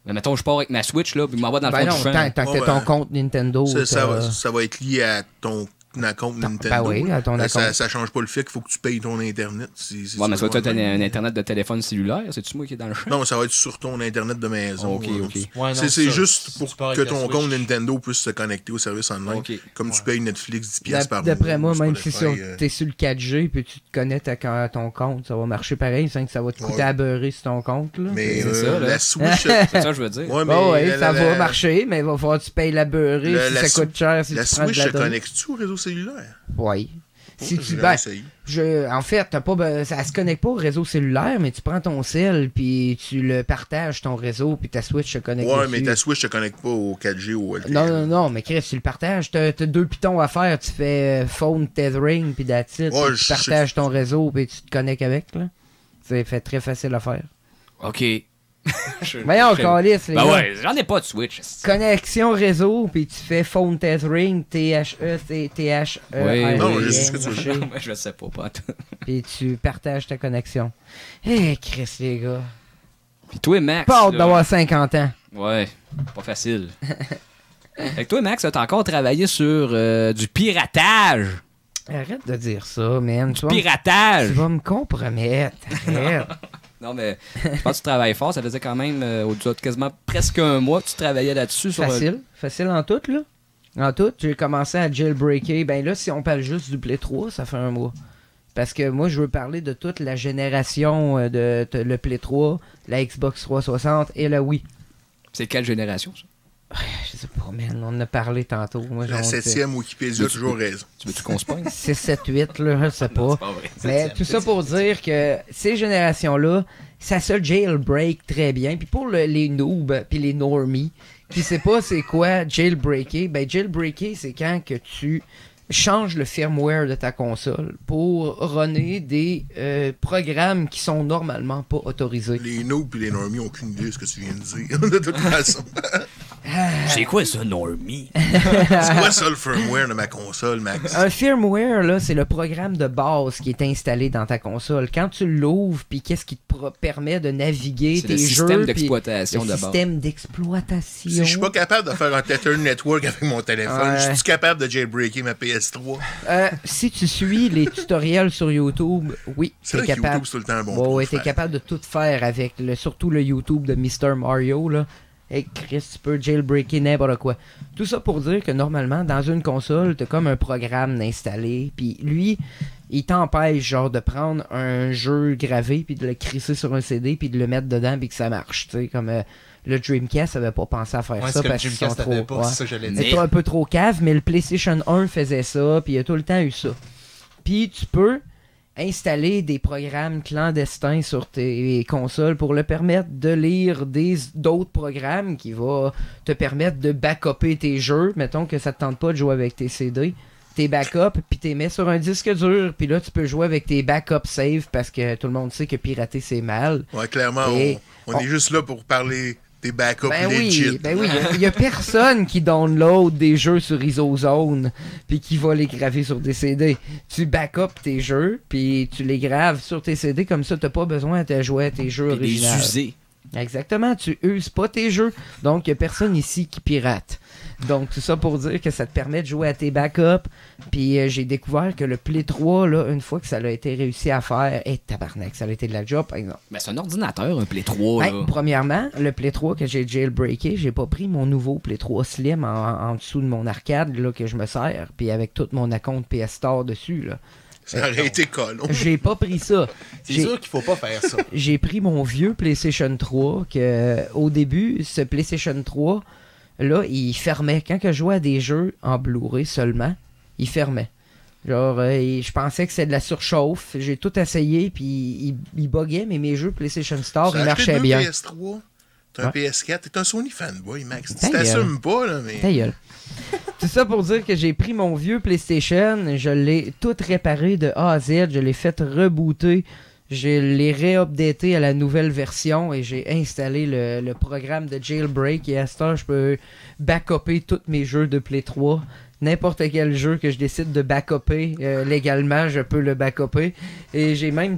Mais mettons, je pars avec ma Switch, là, puis je m'en vais dans le Ben fond non, du tant, champ. tant que Ouais, t'as ton ben, compte Nintendo. Ça, va, ça va être lié à ton à compte Ben Nintendo. oui, à ton ça, account. ça change pas le fait qu'il faut que tu payes ton Internet. si- si Ouais, tu mais soit tu as un internet de téléphone cellulaire, c'est-tu moi qui est dans le champ? Non, ça va être sur ton Internet de maison. Ok, ok. Ouais, C'est juste tu pour que ton compte. Nintendo puisse se connecter au service online. Ok. Comme tu payes Netflix 10$ D'ap- piastres par mois. D'après moi, même si euh, t'es sur le 4G puis tu te connectes à, à ton compte, ça va marcher pareil. C'est que ça va te coûter Ouais. à beurrer sur ton compte. Là. Mais C'est euh, la Switch. C'est ça que je veux dire. ouais, mais Bon, ouais, la- ça va marcher, mais il va falloir que tu payes la beurrée si ça coûte cher. La tu Switch se connecte-tu au réseau cellulaire? Oui. Si tu, ben, je, en fait, t'as pas, ça se connecte pas au réseau cellulaire, mais tu prends ton cell puis tu le partages ton réseau puis ta Switch se connecte Ouais, dessus. mais ta Switch se connecte pas au 4G ou au LTE. Non, non, non, mais Chris, tu le partages. T'as t'as deux pitons à faire. Tu fais euh, phone tethering puis it. Ouais, tu je- partages ton réseau puis tu te connectes avec. là. C'est fait très facile à faire. Ok. Je- Voyons, je- calice, les Ben gars. ouais, j'en ai pas de Switch. Connexion réseau, puis tu fais phone tethering, T-H-E, T-H-E. Oui, Non, je sais ce que tu veux je sais pas, pas. Puis tu partages ta connexion. Eh, Chris, les gars. Puis toi, Max. Pas d'avoir 50 ans. Ouais, pas facile. fait que toi, Max, t'as encore travaillé sur euh, du piratage. Arrête de dire ça, man. Tu vas, me- Piratage! tu vas me compromettre. Arrête. Non, mais je pense que tu travailles fort. Ça faisait quand même euh, au-delà de quasiment presque un mois que tu travaillais là-dessus. Sur, Facile. Facile en tout, là. En tout, j'ai commencé à jailbreaker. Ben là, si on parle juste du Play 3, ça fait un mois. Parce que moi, je veux parler de toute la génération euh, de, de- le Play 3, la Xbox 360 et la Wii. C'est quelle génération, ça? Je sais pas, man, on en a parlé tantôt. Moi, La septième Wikipédia a toujours raison. Tu veux-tu qu'on se pogne? 6, 7, 8, là, je sais pas. pas vrai. Mais Septième, tout ça pour dire que ces générations-là, ça se jailbreak très bien. Puis pour le- les noobs, puis les normies, qui sait pas c'est quoi jailbreaker, ben jailbreaker, c'est quand que tu changes le firmware de ta console pour runner des euh, programmes qui sont normalement pas autorisés. Les noobs et les normies ont aucune idée de ce que tu viens de dire, de toute façon. C'est quoi ça, Normie? C'est quoi ça le firmware de ma console, Max? Un firmware, là, c'est le programme de base qui est installé dans ta console. Quand tu l'ouvres, puis qu'est-ce qui te permet de naviguer C'est tes le jeux, système d'exploitation de base. système d'exploitation. Si je suis pas capable de faire un Tether Network avec mon téléphone, je suis capable de jailbreaker ma PS3. Euh, si tu suis les tutoriels sur YouTube, oui, C'est capable. YouTube, c'est tout le temps bon Ouais, t'es capable de tout faire avec le, surtout le YouTube de Mr. Mario là. Hey Chris, tu peux jailbreaker n'importe quoi. Tout ça pour dire que normalement, dans une console, t'as comme un programme d'installer, puis lui, il t'empêche genre de prendre un jeu gravé, puis de le crisser sur un CD, puis de le mettre dedans, puis que ça marche. Tu sais, comme euh, le Dreamcast avait pas pensé à faire Ouais, ça parce qu'ils sont trop. pas, ouais. ça dire. un peu trop cave, mais le PlayStation 1 faisait ça, puis il y a tout le temps eu ça. Puis tu peux installer des programmes clandestins sur tes consoles pour le permettre de lire des d'autres programmes qui vont te permettre de backuper tes jeux. Mettons que ça te tente pas de jouer avec tes CD, tes backups, puis t'es mets sur un disque dur, puis là tu peux jouer avec tes backups save parce que tout le monde sait que pirater c'est mal. Ouais, clairement, Et on, on est juste là pour parler des backups Ben legit. oui, ben oui, il y, a personne qui download des jeux sur IsoZone puis qui va les graver sur des CD. Tu backup tes jeux puis tu les graves sur tes CD comme ça t'as pas besoin de jouer à tes jeux des originaux. usés. Exactement, tu uses pas tes jeux. Donc il y a personne ici qui pirate. Donc tout ça pour dire que ça te permet de jouer à tes backups. Puis euh, j'ai découvert que le Play 3 là, une fois que ça a été réussi à faire, et tabarnak, ça a été de la job par exemple. Ben, c'est un ordinateur, un Play 3. Ben, là. premièrement, le Play 3 que j'ai jailbreaké, j'ai pas pris mon nouveau Play 3 Slim en, en dessous de mon arcade là, que je me sers, puis avec tout mon account PS Store dessus. Là. Ça aurait été colon. J'ai pas pris ça. C'est sûr qu'il faut pas faire ça. J'ai pris mon vieux PlayStation 3 que au début, ce PlayStation 3 là, il fermait quand que je jouais à des jeux en Blu-ray seulement, il fermait. Genre, euh, je pensais que c'était de la surchauffe. J'ai tout essayé, puis il, il buguait, mais mes jeux PlayStation Store, ils marchaient bien. PS3, t'as un Ouais. PS4, t'es un Sony fanboy, Max. Tu t'assumes pas, là, mais. Ta gueule. Tout ça pour dire que j'ai pris mon vieux PlayStation, je l'ai tout réparé de A à Z, je l'ai fait rebooter, je l'ai réupdaté à la nouvelle version et j'ai installé le, le programme de jailbreak et à ce temps je peux backuper tous mes jeux de Play 3. N'importe quel jeu que je décide de backuper euh, légalement, je peux le backuper. Et j'ai même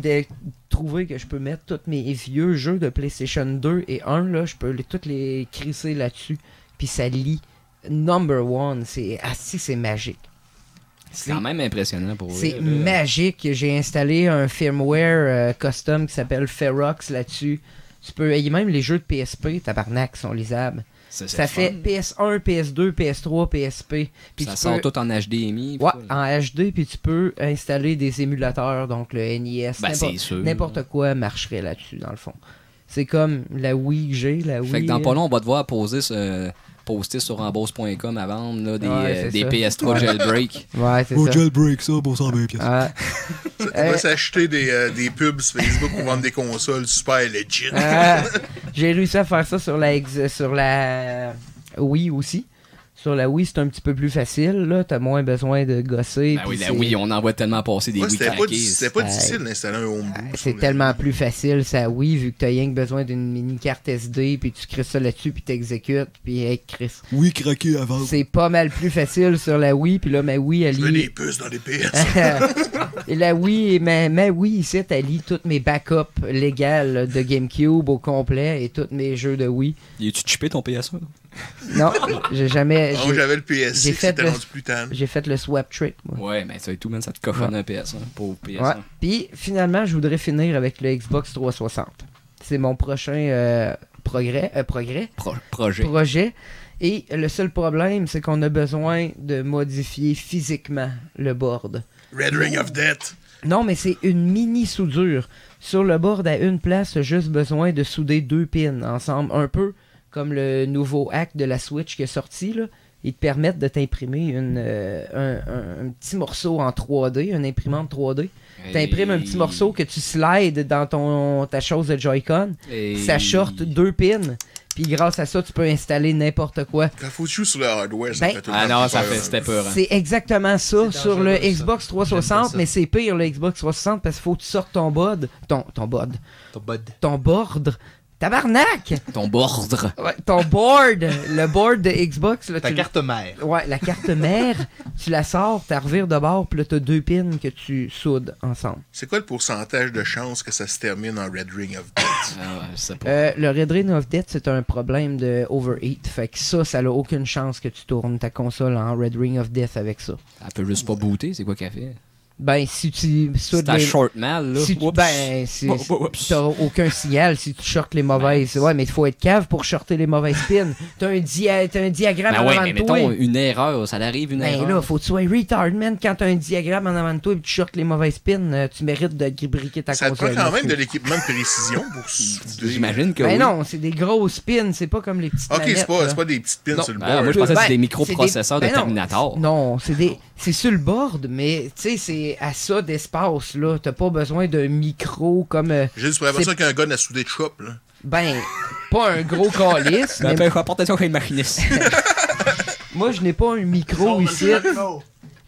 trouvé que je peux mettre tous mes vieux jeux de PlayStation 2 et 1, là, je peux les, toutes les crisser là-dessus. Puis ça lit number one. C'est ah, si, c'est magique. C'est quand même impressionnant pour C'est magique. J'ai installé un firmware euh, custom qui s'appelle Ferox là-dessus. Tu peux, et même les jeux de PSP, tabarnak, sont lisables. Ça le fait fun. PS1, PS2, PS3, PSP. Puis ça sort peux- tout en HDMI. Ouais, en HD, puis tu peux installer des émulateurs, donc le NES, Ben, n'importe- c'est sûr. n'importe quoi marcherait là-dessus, dans le fond. C'est comme la Wii que j'ai, la Wii... Fait que dans pas euh, long, on va devoir poser ce- poster sur rembourse.com à vendre là, des, Ouais, euh, des ça. PS3 Ouais. jailbreak. Ouais, c'est ça. jailbreak ça pour 120 pièces. Ah, On Euh, va s'acheter des, euh, des pubs sur Facebook pour vendre des consoles super legit. j'ai réussi à faire ça sur la, ex- sur la Wii aussi. Sur la Wii, c'est un petit peu plus facile, là. T'as moins besoin de gosser. Ben oui, c'est- oui, on en voit tellement passer des Ouais, Wii c'était pas, difficile d'installer un homebrew. Ah, C'est le- tellement plus facile, ça oui, vu que t'as rien que besoin d'une mini carte SD, puis tu crées ça là-dessus, puis t'exécutes, puis hey, Chris. Oui, craqué avant. C'est pas mal plus facile sur la Wii, puis là, ma Wii, elle Je veux des lit... puces dans les PS. Et la Wii, ma, ma Wii ici, elle lit toutes mes backups légales de GameCube au complet et tous mes jeux de Wii. Il est-tu chippé ton PS1? Non, j'ai jamais. Non, j'ai- j'avais le PS6, j'ai fait le- plus tard. J'ai fait le swap trick, moi. Ouais, mais ça et tout, man, ça te cochonne un PS1, pauvre PS1. Ouais. Puis finalement, je voudrais finir avec le Xbox 360. C'est mon prochain euh, progrès, euh, progrès, Pro- projet. projet. Et le seul problème, c'est qu'on a besoin de modifier physiquement le board. Red Ring of Death. Non, mais c'est une mini soudure. Sur le board, à une place, juste besoin de souder deux pins ensemble. Un peu comme le nouveau hack de la Switch qui est sorti. Là. Ils te permettent de t'imprimer une, euh, un, un- un petit morceau en 3D, une imprimante 3D. T'imprimes un petit morceau que tu slides dans ton, ta chose de Joy-Con. Et- Ça short deux pins. Puis grâce à ça, tu peux installer n'importe quoi. Quand faut tu joues sur le hardware, ça Ben- fait tout le Ah non, ça peur, fait, c'était peur. hein. C'est exactement ça sur le ça. Xbox J'aime pas 360, ça. mais c'est pire le Xbox 360 parce qu'il faut que tu sortes ton board. Ton, ton board. Ton bud. Ton board. Tabarnak! Ton bordre. Ouais, ton board. Le board de Xbox. Là, Ta tu- carte mère. Ouais, la carte mère, tu la sors, tu revires de bord, puis là, t'as deux pins que tu soudes ensemble. C'est quoi le pourcentage de chance que ça se termine en Red Ring of Death? Ah ouais, je sais pas. Euh, le Red Ring of Death, c'est un problème de overheat. Fait que ça, ça n'a aucune chance que tu tournes ta console en Red Ring of Death avec ça. Elle peut juste pas booter, c'est quoi qu'elle fait? Ben, si tu C'est soudes un les... short mal, là. Si tu, ben, si, t'as aucun signal si tu shortes les mauvaises. Ouais, mais il faut être cave pour shorter les mauvaises pins. T'as un, dia- t'as un diagramme Ben en ouais, avant mais de toi. mettons une erreur, ça arrive une Ben erreur. là, faut que tu sois retard, man. Quand t'as un diagramme en avant de toi et que tu shortes les mauvaises pins, euh, tu mérites de briquer ta Ça prend console. quand même de l'équipement de précision pour. J'imagine que Ben oui. non, c'est des grosses pins, c'est pas comme les petites Ok, c'est pas, pas des petites pins Non. sur le Ah, board. moi, je pensais que Ben, c'était des c'est microprocesseurs des- de ben Terminator. Non, c'est des c'est sur le board, mais tu sais, c'est à ça d'espace, là. T'as pas besoin d'un micro comme... euh, J'ai juste pour l'impression qu'un gars n'a soudé de shop, là. ben, pas un gros calice, Ben, mais apportation avec une machiniste. moi, je n'ai pas un micro ici.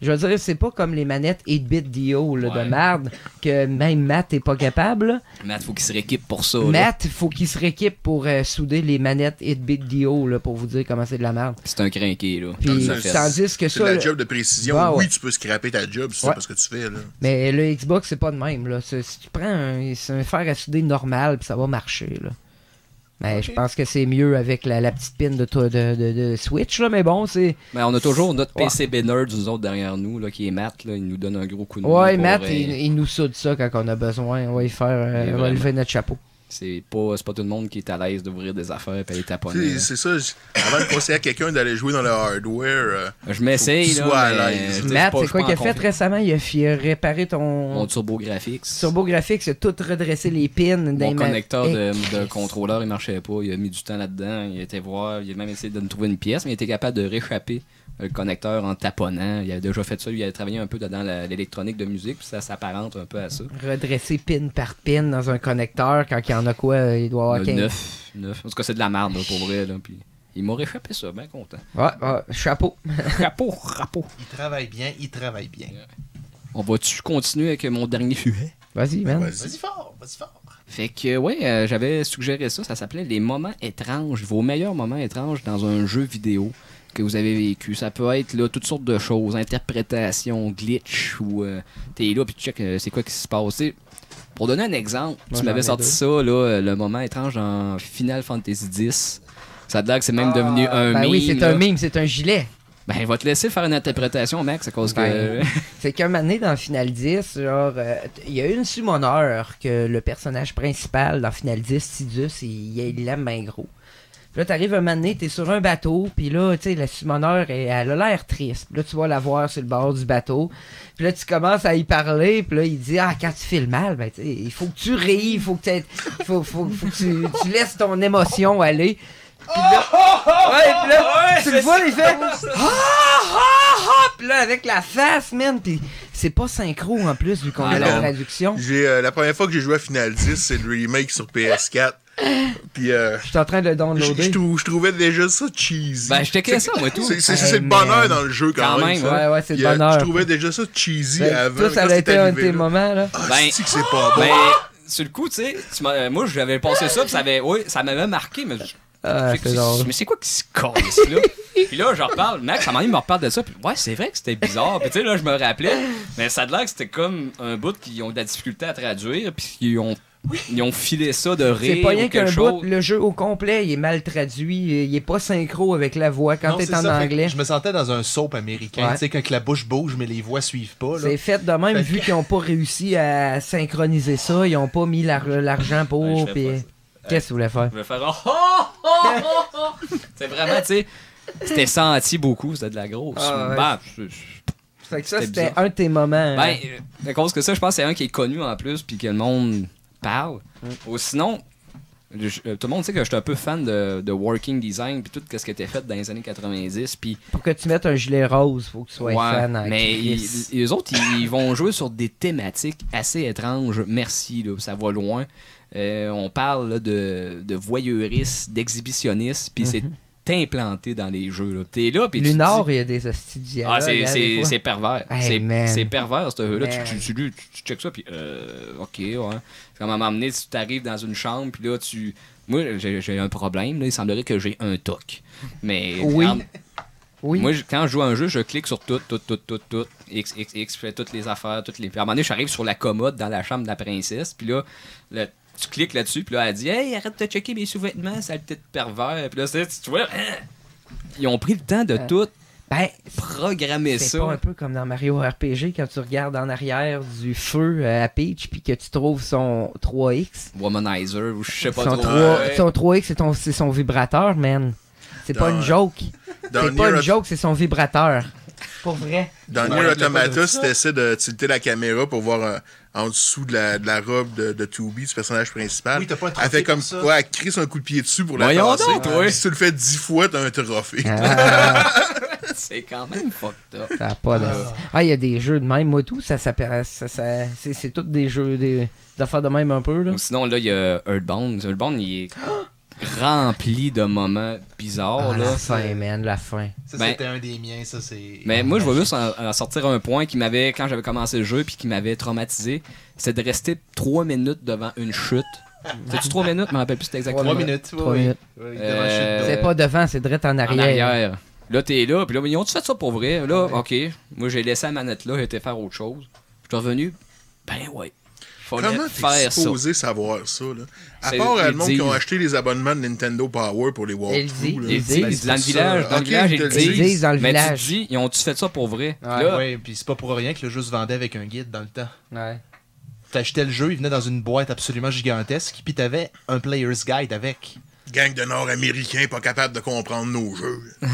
Je veux dire, c'est pas comme les manettes 8-bit Dio là, Ouais. de merde, que même Matt est pas capable. là. Matt, faut qu'il se rééquipe pour ça. là. Matt, faut qu'il se rééquipe pour euh, souder les manettes 8-bit Dio, là, pour vous dire comment c'est de la merde. C'est un crinqué, là. Puis, tandis que C'est ça... de la le- job de précision. Ah, ouais. Oui, tu peux scraper ta job, c'est Ouais. pas ce que tu fais, là. Mais le Xbox, c'est pas de même. Là. C'est- Si tu prends un, c'est un fer à souder normal, puis ça va marcher. Là. Mais je pense que c'est mieux avec la, la petite pin de, toi- de, de, de Switch, là, mais bon, c'est. Mais on a toujours notre Ouais. PCB nerd, nous autres, derrière nous, là, qui est Matt, là. Il nous donne un gros coup de main Ouais, pour, Matt, euh, il, il nous soude ça quand on a besoin. On va y faire. euh, Mais on va vraiment. lever notre chapeau. C'est pas, c'est pas tout le monde qui est à l'aise d'ouvrir des affaires et aller taponner. C'est ça, avant de conseiller à quelqu'un d'aller jouer dans le hardware, euh, Je m'essaye, Matt, c'est quoi qu'il a fait en récemment? Il a, fi- réparé ton. Mon Turbo Graphics. Turbo Graphics, il a tout redressé les pins. Mon connecteur de, de contrôleur, il marchait pas. Il a mis du temps là-dedans. Il a été voir. Il a même essayé de me trouver une pièce, mais il était capable de réchapper le connecteur en taponnant. Il a déjà fait ça. Il a travaillé un peu dans l'électronique de musique, puis ça s'apparente un peu à ça. Redresser pin par pin dans un connecteur quand il y en a quoi Il doit avoir Euh, 15. neuf, neuf. En tout cas, c'est de la merde, là, pour vrai. Là, puis il m'a réchappé ça, bien content. Ouais, ouais, chapeau. Chapeau, chapeau. Il travaille bien, il travaille bien. On va-tu continuer avec mon dernier sujet? Vas-y, man. vas-y. Vas-y fort, vas-y fort. Fait que, ouais, euh, j'avais suggéré ça. Ça s'appelait Les moments étranges, vos meilleurs moments étranges dans un jeu vidéo que vous avez vécu. Ça peut être là, toutes sortes de choses, interprétation, glitch, ou euh, t'es là puis tu check euh, c'est quoi qui se passe. Pour donner un exemple, Moi, tu m'avais sorti deux. ça, là, euh, le moment étrange dans Final Fantasy X. Ça a l'air que c'est même devenu un Ben meme. oui, c'est un meme, c'est un gilet. Ben, il va te laisser faire une interprétation, Max, à cause que. Ben, C'est qu'un moment donné, dans Final 10, genre, euh, il y a une summoneur que le personnage principal dans Final 10, Tidus, il, il l'aime bien gros. Puis là, t'arrives un moment donné, t'es sur un bateau, puis là, tu sais, la summoneur, elle, elle a l'air triste. Puis là, tu vas la voir sur le bord du bateau. Puis là, tu commences à y parler, puis là, il dit, ah, quand tu fais le mal, ben, tu sais, il faut que tu ris, il faut que, faut, faut, faut que tu, tu laisses ton émotion aller. Puis là, ouais, puis là, tu le vois, il fait, ah, ah, ah, puis là, avec la face, man, puis c'est pas synchro en plus, vu qu'on Ah a la non. traduction. J'ai, euh, la première fois que j'ai joué à Final 10, c'est le remake sur PS4. Puis, euh, Je suis en train de je, downloader. je je trouvais déjà ça cheesy. Ben, je checkais ça, moi, tout. C'est c'est- le bonheur dans le jeu quand, Quand même. Ouais, ouais, c'est le euh, bonheur. Je trouvais déjà ça cheesy Ben, avant. ça a été un de tes moments, là. Ah, Ben, c'est que c'est pas bon? Ben, sur le coup, tu sais, euh, moi, j'avais pensé ça, puis ça avait, oui, ça m'avait marqué, mais je- Ah. Mais c'est quoi qui se casse, là? puis là, je reparle. Max, à un moment il me reparle de ça. Puis ouais, c'est vrai que c'était bizarre. Puis tu sais, là, je me rappelais. Mais ça a l'air que c'était comme un bout qui ont de la difficulté à traduire. Puis qu'ils ont ils ont filé ça de rire C'est pas rien ou quelque qu'un chose. bout, le jeu au complet, il est mal traduit, il est pas synchro avec la voix quand t'es c'est en ça, anglais. Je me sentais dans un soap américain, Ouais. tu sais, quand que la bouche bouge, mais les voix suivent pas. C'est fait de même, Fait vu qu'ils ont pas réussi à synchroniser ça, ils ont pas mis l'ar- l'argent pour. Qu'est-ce que vous voulez faire? Je vais faire oh, oh, oh, oh, oh. C'est vraiment, tu sais, c'était senti beaucoup, c'était de la grosse. Ah, ouais. Ben, Fait que ça, C'était un de tes moments. Ben, hein. euh, à cause que ça, je pense que c'est un qui est connu en plus, puis que le monde parle. Ou sinon, je- euh, tout le monde sait que je suis un peu fan de, de working design, puis tout ce qui était fait dans les années 90, puis Pour que tu mettes un gilet rose, faut que tu sois Ouais, fan. mais les autres, ils, ils vont jouer sur des thématiques assez étranges. Merci, là, ça va loin. Euh, on parle là, de, de voyeurisme, d'exhibitionniste, puis c'est implanté dans les jeux. là. T'es là, puis il y a des hosties Ah, c'est- hein, c'est c'est pervers. Hey, c'est pervers, ce jeu-là. Tu, tu, tu, tu, tu checkes ça, puis euh, ok, ouais. C'est Comme à un moment donné, tu arrives dans une chambre, puis là, tu. Moi, j'ai j'ai un problème. Là, il semblerait que j'ai un toc. Mais. Oui. Oui. moi, quand je joue à un jeu, je clique sur tout, tout, tout, tout, tout. X, X, X, je fais toutes les affaires, toutes les. Puis à un moment donné, j'arrive sur la commode dans la chambre de la princesse, puis là, le- tu cliques là-dessus, puis là, elle dit Hey, arrête de checker mes sous-vêtements, saleté de pervers. Puis là, c'est- tu vois, hein, ils ont pris le temps de Euh, tout Ben, programmer c'est ça. pas un peu comme dans Mario RPG quand tu regardes en arrière du feu euh, à Peach puis que tu trouves son 3X. Womanizer, ou je sais pas Son, trop. 3, Ouais. son 3X, c'est, ton- c'est son vibrateur, man. C'est pas une joke. C'est pas une joke, c'est son vibrateur. Pour vrai. Dans Nier Automata, de si ça. t'essaies de tilter la caméra pour voir euh, en dessous de la, de la robe de, de Toby, du personnage principal, Oui, t'as pas un elle trophée fait comme pour ça. Ouais, elle crie son coup de pied dessus pour la Voyons donc, Si tu le fais dix fois, t'as un trophée. Ah, C'est quand même fucked up. ça a pas de... Ah, il y a des jeux de même. Moi, tout, ça, ça, ça, ça- c'est, c'est tous des jeux, des, des affaires de même un peu, là. Ou sinon, là, il y a Earthbound. Earthbound, il est rempli de moments bizarres. Ah, là. la fin, man, la fin. Ça, Ben- c'était un des miens, ça, c'est... Mais moi, je vais juste en, en sortir un point qui m'avait, quand j'avais commencé le jeu, puis qui m'avait traumatisé. C'est de rester 3 minutes devant une chute. C'est-tu 3 minutes? Je me rappelle plus c'était exactement. Trois minutes, oui, Trois oui. minutes. Oui, devant Euh. C'est pas devant, c'est direct en En arrière. Là, t'es là, puis là, ils ont-tu fait ça pour vrai? Là, ok. Moi, j'ai laissé la manette là, j'ai été faire autre chose. Je suis revenu. Ben ouais. Fallait Comment faire ça. supposé savoir ça, là? À part le monde qui ont acheté les abonnements de Nintendo Power pour les walkthroughs. Ils disent, dans le village, dans le village, ils disent. dans le mais village. tu dis, ils ont-tu fait ça pour vrai? Ouais, puis c'est pas pour rien que le jeu se vendait avec un guide dans le temps. Ouais. T'achetais le jeu, il venait dans une boîte absolument gigantesque, puis t'avais un player's guide avec. Gang de Nord-Américains pas capables de comprendre nos jeux.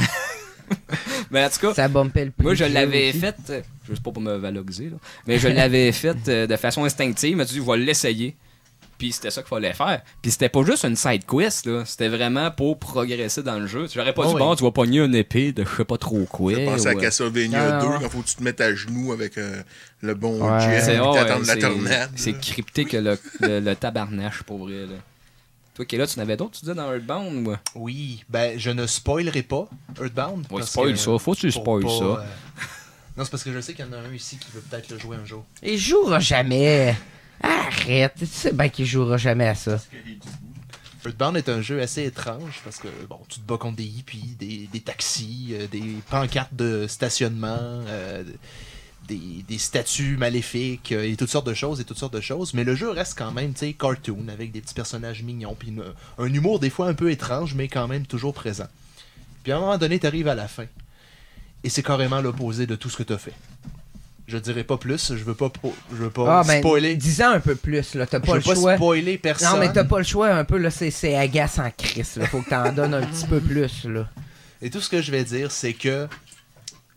mais en tout cas, Ça bumpait le plus. Moi, je l'avais aussi. fait, euh, je sais pas pour me valoriser, là, mais je l'avais fait euh, de façon instinctive. Je me suis dit, je vais l'essayer. Puis c'était ça qu'il fallait faire. Puis c'était pas juste une side quest, là. C'était vraiment pour progresser dans le jeu. J'aurais pas Oh dit, oui. bon, tu vas pogner une épée de je sais pas trop quoi. Je pense à ou, euh, Castlevania Ah, 2, ouais. quand faut que tu te mettes à genoux avec euh, le bon Ouais. puis oh, ouais, la tornade. C'est crypté que le, le, le tabarnache, pour vrai, là. Toi qui es là, tu n'avais d'autres, tu disais, dans Earthbound, ou... Oui, ben je ne spoilerai pas Earthbound. Ouais, parce spoil que- ça. Faut que tu spoil pas, ça. euh, Non, c'est parce que je sais qu'il y en a un ici qui veut peut-être le jouer un jour. Il jouera jamais. Arrête. Tu sais bien qu'il jouera jamais à ça. Earthbound est un jeu assez étrange parce que bon, tu te bats contre des hippies, des, des taxis, euh, des pancartes de stationnement, euh, des, des statues maléfiques euh, et toutes sortes de choses et toutes sortes de choses. Mais le jeu reste quand même, tu sais, cartoon avec des petits personnages mignons puis un humour des fois un peu étrange mais quand même toujours présent. Puis à un moment donné, tu arrives à la fin et c'est carrément l'opposé de tout ce que tu as fait. Je dirais pas plus, je veux pas, je veux pas Ah, ben, spoiler. dis-en un peu plus, là. T'as Je pas veux le pas choix. spoiler personne. Non, mais t'as pas le choix un peu, là. C'est, c'est agaçant, Chris, là. Faut que t'en donnes un petit peu plus, là. Et tout ce que je vais dire, c'est que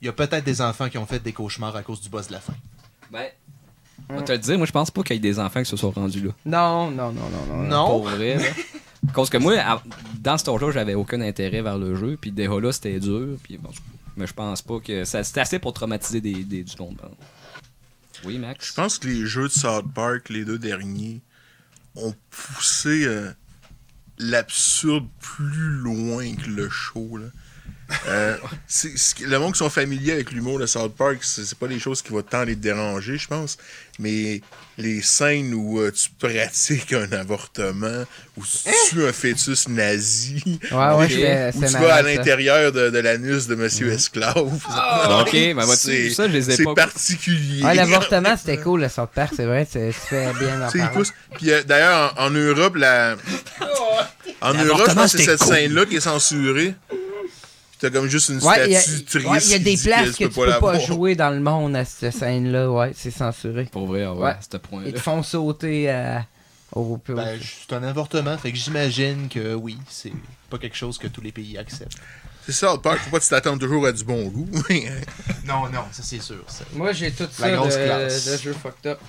il y a peut-être des enfants qui ont fait des cauchemars à cause du boss de la fin. Ben, on va te le dire, moi, je pense pas qu'il y ait des enfants qui se sont rendus là. Non, non, non, non, non. Non. Pour vrai, là. Parce que moi, à- dans ce tour-là, j'avais aucun intérêt vers le jeu. Puis déjà là, c'était dur. Puis bon, mais je pense pas que ça c'était assez pour traumatiser des, des- du monde. Oui, Max? Je pense que les jeux de South Park, les deux derniers, ont poussé euh, l'absurde plus loin que le show. Là. Euh, c'est- ce qui- le monde qui sont familiers avec l'humour de South Park, c'est pas les choses qui vont tant les déranger, je pense. Mais les scènes où euh, tu pratiques un avortement, où tu tues un fœtus nazi, Ouais, ouais, c'est où tu vas à l'intérieur de, de l'anus de Monsieur Esclave. Ah, ok, ben C'est- ça, je les ai C'est particulier. Ouais, l'avortement, c'était cool, le South Park, c'est vrai, c'est bien. Puis euh, d'ailleurs, en, en Europe, la. En Europe, c'est cette cool. scène-là qui est censurée. T'as comme juste une Ouais, il y a- statue triste. ouais, il y a des places que tu peux pas jouer dans le monde à cette scène-là, ouais, c'est censuré. Pour vrai, ouais, Ouais. à ce point-là. Ils te font sauter euh, au au- Ben, c'est un avortement, fait que j'imagine que oui, c'est pas quelque chose que tous les pays acceptent. C'est ça, Park. Faut pas que tu t'attendes toujours à du bon goût? Non, non, ça c'est sûr. ça. Moi, j'ai tout La ça grosse de, classe. de jeux fucked up.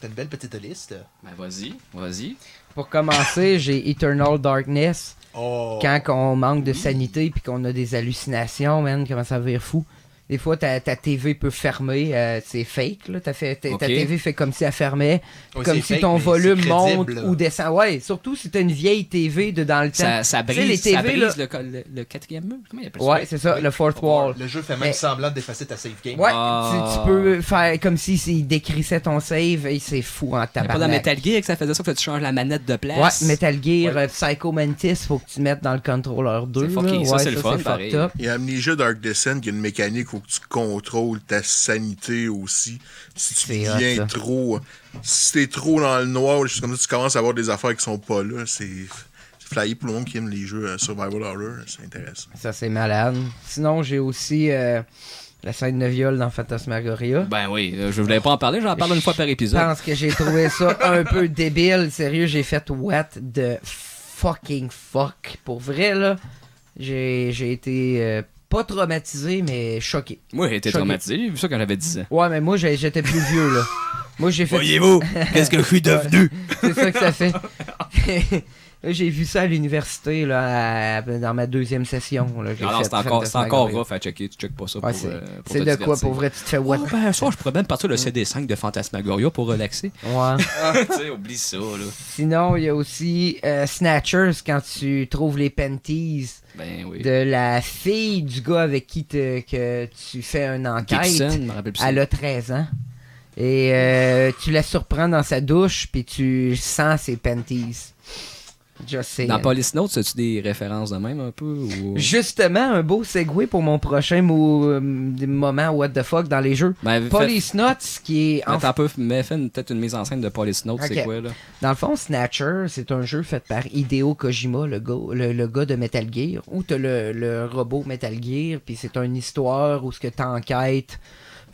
T'as une belle petite liste. Ben vas-y, vas-y. Pour commencer, j'ai Eternal Darkness. Oh. Quand on manque de sanité puis qu'on a des hallucinations, man, comment ça vire fou? Des fois, ta, ta TV peut fermer, euh, c'est fake, là. Ta, fait. TV fait comme si elle fermait, Ouais, comme si fake, ton volume monte ou descend. Ouais, surtout si t'as une vieille TV de dans le temps. Ça, ça Tu sais, brise, les ça TV, brise là- le, le, le quatrième mur. Comment il appelle ça? Ouais, c'est ça, Oui. le fourth wall. Le jeu fait même Mais- semblant d'effacer ta save game. Ouais, Ah. tu, tu peux faire comme si s'il décrissait ton save et c'est fou en Il tabarnak. pas dans Metal Gear que ça faisait ça, que tu changes la manette de place. Ouais, Metal Gear, Ouais. Psycho Mantis, faut que tu mettes dans le controller 2. C'est fucké, là. ça, c'est le fun, pareil. Il y a Amnesia Dark Descent qui a une mécanique où tu contrôles ta sanité aussi. Si tu hot, deviens trop. Si t'es trop dans le noir, juste comme ça, tu commences à avoir des affaires qui sont pas là. C'est. C'est flyé pour le monde qui aime les jeux euh, Survival Horror. C'est intéressant. Ça, c'est malade. Sinon, j'ai aussi euh, la scène de viol dans Phantasmagoria. Ben oui, euh, je voulais pas en parler, j'en parle une fois par Je épisode. pense que j'ai trouvé ça un peu débile. Sérieux, j'ai fait what the fucking fuck. Pour vrai, là, j'ai j'ai été euh, pas traumatisé, mais choqué. Moi, j'ai été Choqué. traumatisé, j'ai vu ça quand j'avais 10 ans. Ouais, mais moi, j'ai- j'étais plus vieux, là. Moi, j'ai fait... Voyez-vous, qu'est-ce que je suis devenu? C'est ça que ça fait. J'ai vu ça à l'université, là, à- dans ma deuxième session. Là, j'ai Alors, fait c'est encore, c'est encore Phantasmagoria. rough à checker, tu checkes pas ça pour, c'est euh, pour c'est te de quoi, divertir. pour vrai, tu te fais what? Oh, ben, soir, je pourrais même partir le CD5 de Phantasmagoria pour relaxer. Ouais. tu sais, oublie ça, là. Sinon, il y a aussi euh, Snatchers, quand tu trouves les panties Ben oui. de la fille du gars avec qui te- que tu fais une enquête. Gibson, je me rappelle plus. Elle a 13 ans. Et euh, tu la surprends dans sa douche, puis tu sens ses panties. Just saying. Dans Police Notes, as-tu des références de même un peu? Ou... Justement, un beau segue pour mon prochain euh, moment what the fuck dans les jeux. Ben, Police Notes, qui est en Attends un peu, mais fais peut-être une mise en scène de Police Notes, Ok. c'est quoi, là? Dans le fond, Snatcher, c'est un jeu fait par Hideo Kojima, le gars, le, le gars de Metal Gear, où t'as le, le robot Metal Gear, puis c'est une histoire où ce que t'enquêtes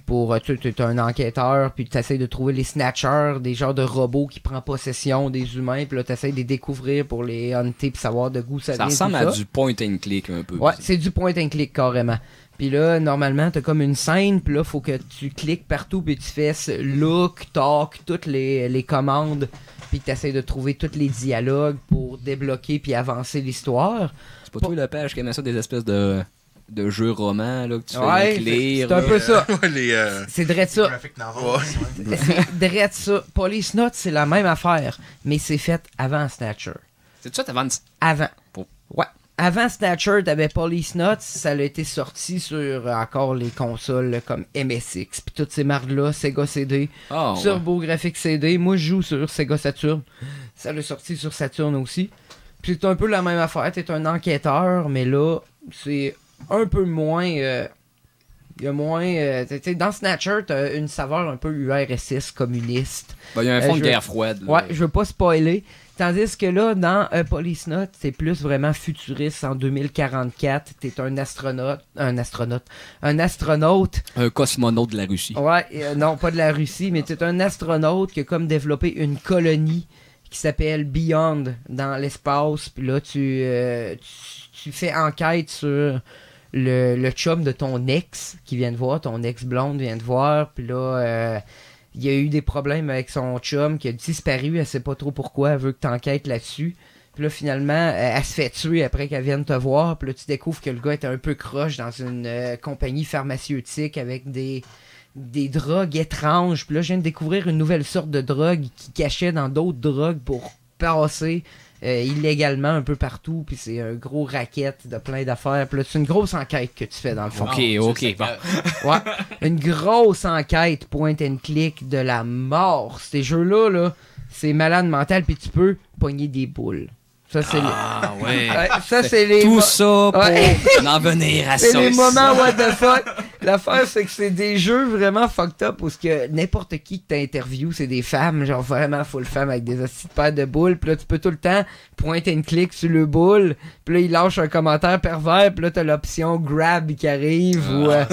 pour... euh, Tu es un enquêteur, puis tu essaies de trouver les Snatchers, des genres de robots qui prennent possession des humains, puis là tu essaies de les découvrir pour les hunter, puis savoir de goût ça, Ça vient, ressemble tout à ça. du point and click un peu. Ouais, c'est du point and click carrément. Puis là, normalement, t'as comme une scène, puis là, faut que tu cliques partout, puis tu fasses look, talk, toutes les, les commandes, puis que t'essaies de trouver tous les dialogues pour débloquer puis avancer l'histoire. C'est pas toi le page qui aimait ça des espèces de, de jeux romans, là, que tu Ouais, fais lire. c'est un peu ça. Euh, C'est drette ça. Ouais. C'est drette ça. Police Note, c'est la même affaire, mais c'est fait avant Snatcher. C'est ça, une- Avant. Pour- Ouais. Avant Snatcher, t'avais Police Notes, ça a été sorti sur euh, encore les consoles comme MSX, puis toutes ces marques-là, Sega CD, ouais. Turbo Graphics CD. Moi, je joue sur Sega Saturn. Ça l'a sorti sur Saturn aussi. Puis c'est un peu la même affaire. T'es un enquêteur, mais là, c'est un peu moins. euh, Il y a moins. euh, t'sais, dans Snatcher, t'as une saveur un peu URSS communiste. Ben, il y a un Euh, fond de guerre froide. là. Ouais, je veux pas spoiler. Tandis que là, dans euh, Police Note, c'est plus vraiment futuriste. En 2044, t'es un astronaute. Un astronaute. Un astronaute Un cosmonaute de la Russie. Ouais, euh, non, pas de la Russie, mais c'est un astronaute qui a comme développé une colonie qui s'appelle Beyond dans l'espace. Puis là, tu, euh, tu, tu fais enquête sur le, chum de ton ex qui vient de voir, ton ex-blonde vient de voir. Puis là, euh, il y a eu des problèmes avec son chum qui a disparu, elle sait pas trop pourquoi, elle veut que tu enquêtes là-dessus. Puis là, finalement, elle se fait tuer après qu'elle vienne te voir. Puis là, tu découvres que le gars était un peu croche dans une euh, compagnie pharmaceutique avec des, des drogues étranges. Puis là, je viens de découvrir une nouvelle sorte de drogue qui cachait dans d'autres drogues pour passer euh, illégalement un peu partout, puis c'est un gros racket de plein d'affaires. Puis là, c'est une grosse enquête que tu fais dans le fond. Ok, Wow, ok, bon. Ouais, une grosse enquête point and click de la mort. Ces jeux-là, là, c'est malade mental, puis tu peux pogner des boules. Ça, c'est Ah, ouais. les... Ouais, ça, c'est les... Tout ça pour Ouais. en venir à C'est ça. les moments what the fuck. L'affaire, c'est que c'est des jeux vraiment fucked up où ce que n'importe qui que t'interviews, c'est des femmes, genre vraiment full femmes avec des hosties de paires de boules. Puis là, tu peux tout le temps pointer une clic sur le boule. Puis là, il lâche un commentaire pervers. Puis là, t'as l'option grab qui arrive ou euh,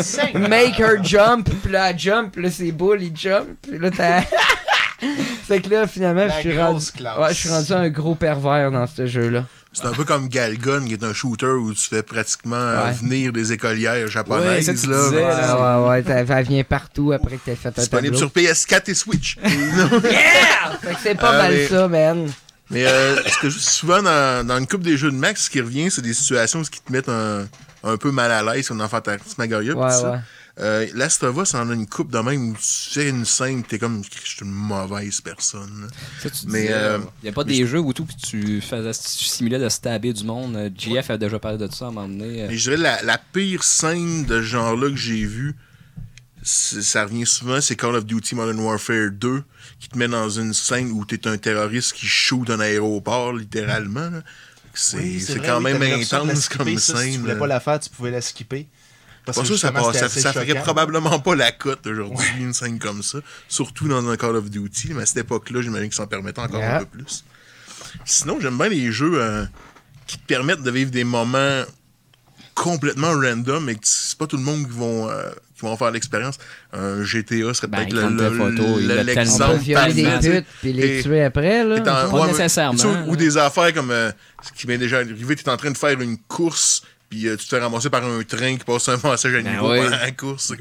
make her jump. Puis là, elle jump. Puis là, c'est boule, il jump. Puis là, t'as. fait que là, finalement, je suis rendu. Ouais, je suis rendu un gros pervers dans ce jeu-là. C'est un peu comme Galgun, qui est un shooter où tu fais pratiquement euh, Ouais. venir des écolières Ouais, japonaises. ça, tu là. disais, Ouais, là. ouais, ouais. t'as- Elle vient partout après que t'aies fait un Disponible tableau. sur PS4 et Switch. Fait que c'est pas Ah, mal mais- ça, man. Mais euh, ce que je- souvent dans, dans une coupe des jeux de Max, ce qui revient, c'est des situations qui te mettent un, un peu mal à l'aise, comme dans Phantasmagoria. pis Ouais, tout ça. Euh, Last of Us en a une coupe de même où tu fais une scène, t'es comme, je suis une mauvaise personne. Ça, tu Mais, euh, il y a pas des jeux où tout puis tu faisais tu simulais de stabber du monde. Euh, JF a déjà parlé de ça à un moment donné. euh. Mais je dirais la, la pire scène de ce genre-là que j'ai vue, ça revient souvent, c'est Call of Duty Modern Warfare 2, qui te met dans une scène où t'es un terroriste qui shoot un aéroport, littéralement. là. C'est Oui, quand oui, même intense skipper, comme ça, Si tu scène. voulais pas la faire, tu pouvais la skipper. Parce Pas que sûr, ça, passe- ça, ça ferait probablement pas la cote aujourd'hui, une scène comme ça. Surtout dans un Call of Duty, mais à cette époque-là, j'imagine qu'ils s'en permettaient encore Yeah. un peu plus. Sinon, j'aime bien les jeux euh, qui te permettent de vivre des moments complètement random et que c'est pas tout le monde qui vont, euh, qui vont faire l'expérience. Un GTA serait Ben, peut-être le- prennent le- des photos, ils le- le On peut l'exemple violer des parfait. putes puis les Et- tuer après, là. En- Pas ouais, nécessairement, tu. Ou des affaires comme euh, ce qui m'est déjà arrivé, t'es en train de faire une course, puis euh, tu te fais ramasser par un train qui passe un passage à Ben niveau ouais. pendant la course.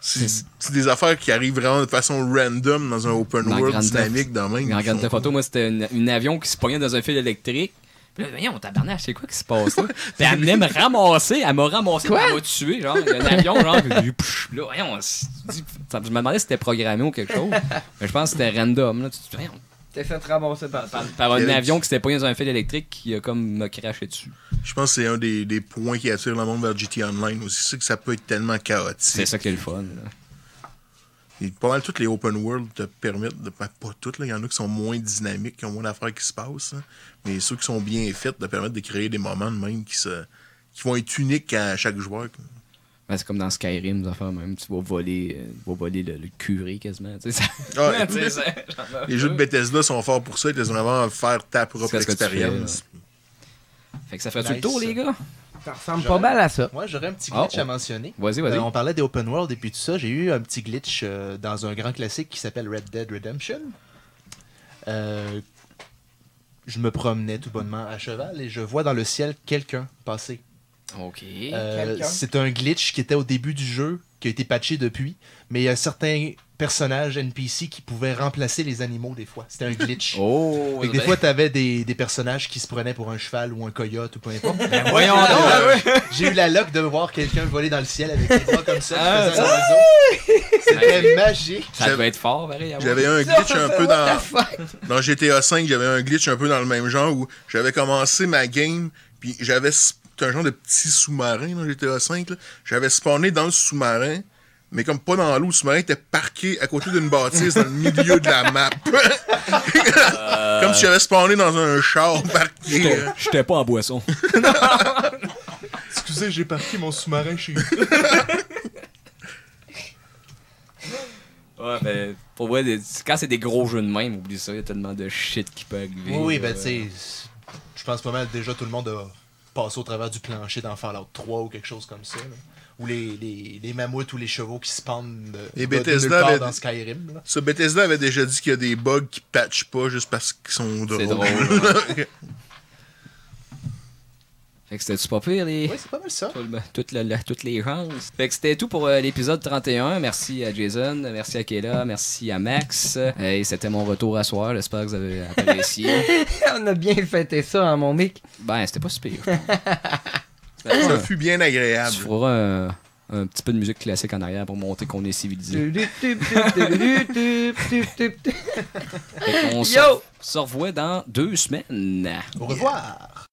C'est des affaires qui arrivent vraiment de façon random dans un open Dans world dynamique dans même. En font- ta photo, moi, c'était une avion qui se pognait dans un fil électrique. Puis là, voyons, tabarnak, c'est quoi qui se passe là? Puis elle venait me ramasser, elle m'a ramassé, elle m'a tué, genre, un avion, genre, puis pff, là, voyons, je me demandais si c'était programmé ou quelque chose. Mais je pense que c'était random, là. Tu te dis, voyons, T'es fait ramasser par par, par un avion qui s'était pogné dans un fil électrique qui a comme me craché dessus. Je pense que c'est un des, des points qui attire le monde vers GT Online aussi, c'est que ça peut être tellement C'est chaotique. ça qui est le fun, là. Et pas mal toutes les open world te permettent de. ben, pas toutes, il y en a qui sont moins dynamiques, qui ont moins d'affaires qui se passent. hein. Mais ceux qui sont bien faits te permettent de créer des moments de même qui se. qui vont être uniques à chaque joueur. quoi. Ben, c'est comme dans Skyrim, des affaires même, tu vas voler, euh, tu vas voler le, le curé quasiment, ça- Ah, ça- les jeux de Bethesda sont forts pour ça, ils te vraiment faire ta propre expérience. Fait que ça fait tout Nice. le tour, les gars? Ça ressemble pas mal à ça. Moi, j'aurais un petit Ah, glitch oh. à mentionner. Vas-y, vas-y. Euh, on parlait des open world et puis tout ça. J'ai eu un petit glitch euh, dans un grand classique qui s'appelle Red Dead Redemption. Euh, je me promenais tout bonnement à cheval et je vois dans le ciel quelqu'un passer. Ok. Euh, c'est un glitch qui était au début du jeu, qui a été patché depuis, mais il y a certains personnages NPC qui pouvaient remplacer les animaux des fois. C'était un glitch. Oh! Des fois, t'avais des, des personnages qui se prenaient pour un cheval ou un coyote ou peu importe. voyons donc! Euh, J'ai eu la luck de voir quelqu'un voler dans le ciel avec les bras comme ça, Ah. C'était magique. Ça devait être fort, pareil. J'avais un glitch un peu dans. Dans GTA V, j'avais un glitch un peu dans le même genre où j'avais commencé ma game, puis j'avais. Un genre de petit sous-marin dans GTA V. là. J'avais spawné dans le sous-marin, mais comme pas dans l'eau, le sous-marin était parqué à côté d'une bâtisse dans le milieu de la map. comme si j'avais spawné dans un char parqué. J'étais- euh. Pas en boisson. Excusez, j'ai parqué mon sous-marin chez vous. Ouais, ben, pour vrai, des- quand c'est des gros jeux de même, oublie ça, il y a tellement de shit qui peut arriver. Oui, ben tu sais, je pense pas mal déjà tout le monde a passé au travers du plancher dans Fallout 3 ou quelque chose comme ça. là. Ou les, les, les mammouths ou les chevaux qui spawnent de, Et de- de Bethesda nulle part avait- dans Skyrim. Là. Ça, Bethesda avait déjà dit qu'il y a des bugs qui patchent pas juste parce qu'ils sont drôles. C'est drôle. Fait que c'était-tu pas pire, les... Oui, c'est pas mal ça. tout le- toutes les chances. Fait que c'était tout pour euh, l'épisode 31. Merci à Jason, merci à Kayla, merci à Max. Euh, et c'était mon retour à soir. J'espère que vous avez apprécié. On a bien fêté ça, hein, mon mec. ben, c'était pas super. Ça fut bien agréable. Tu feras un, un petit peu de musique classique en arrière pour montrer qu'on est civilisé. On se revoit dans deux semaines. Au revoir.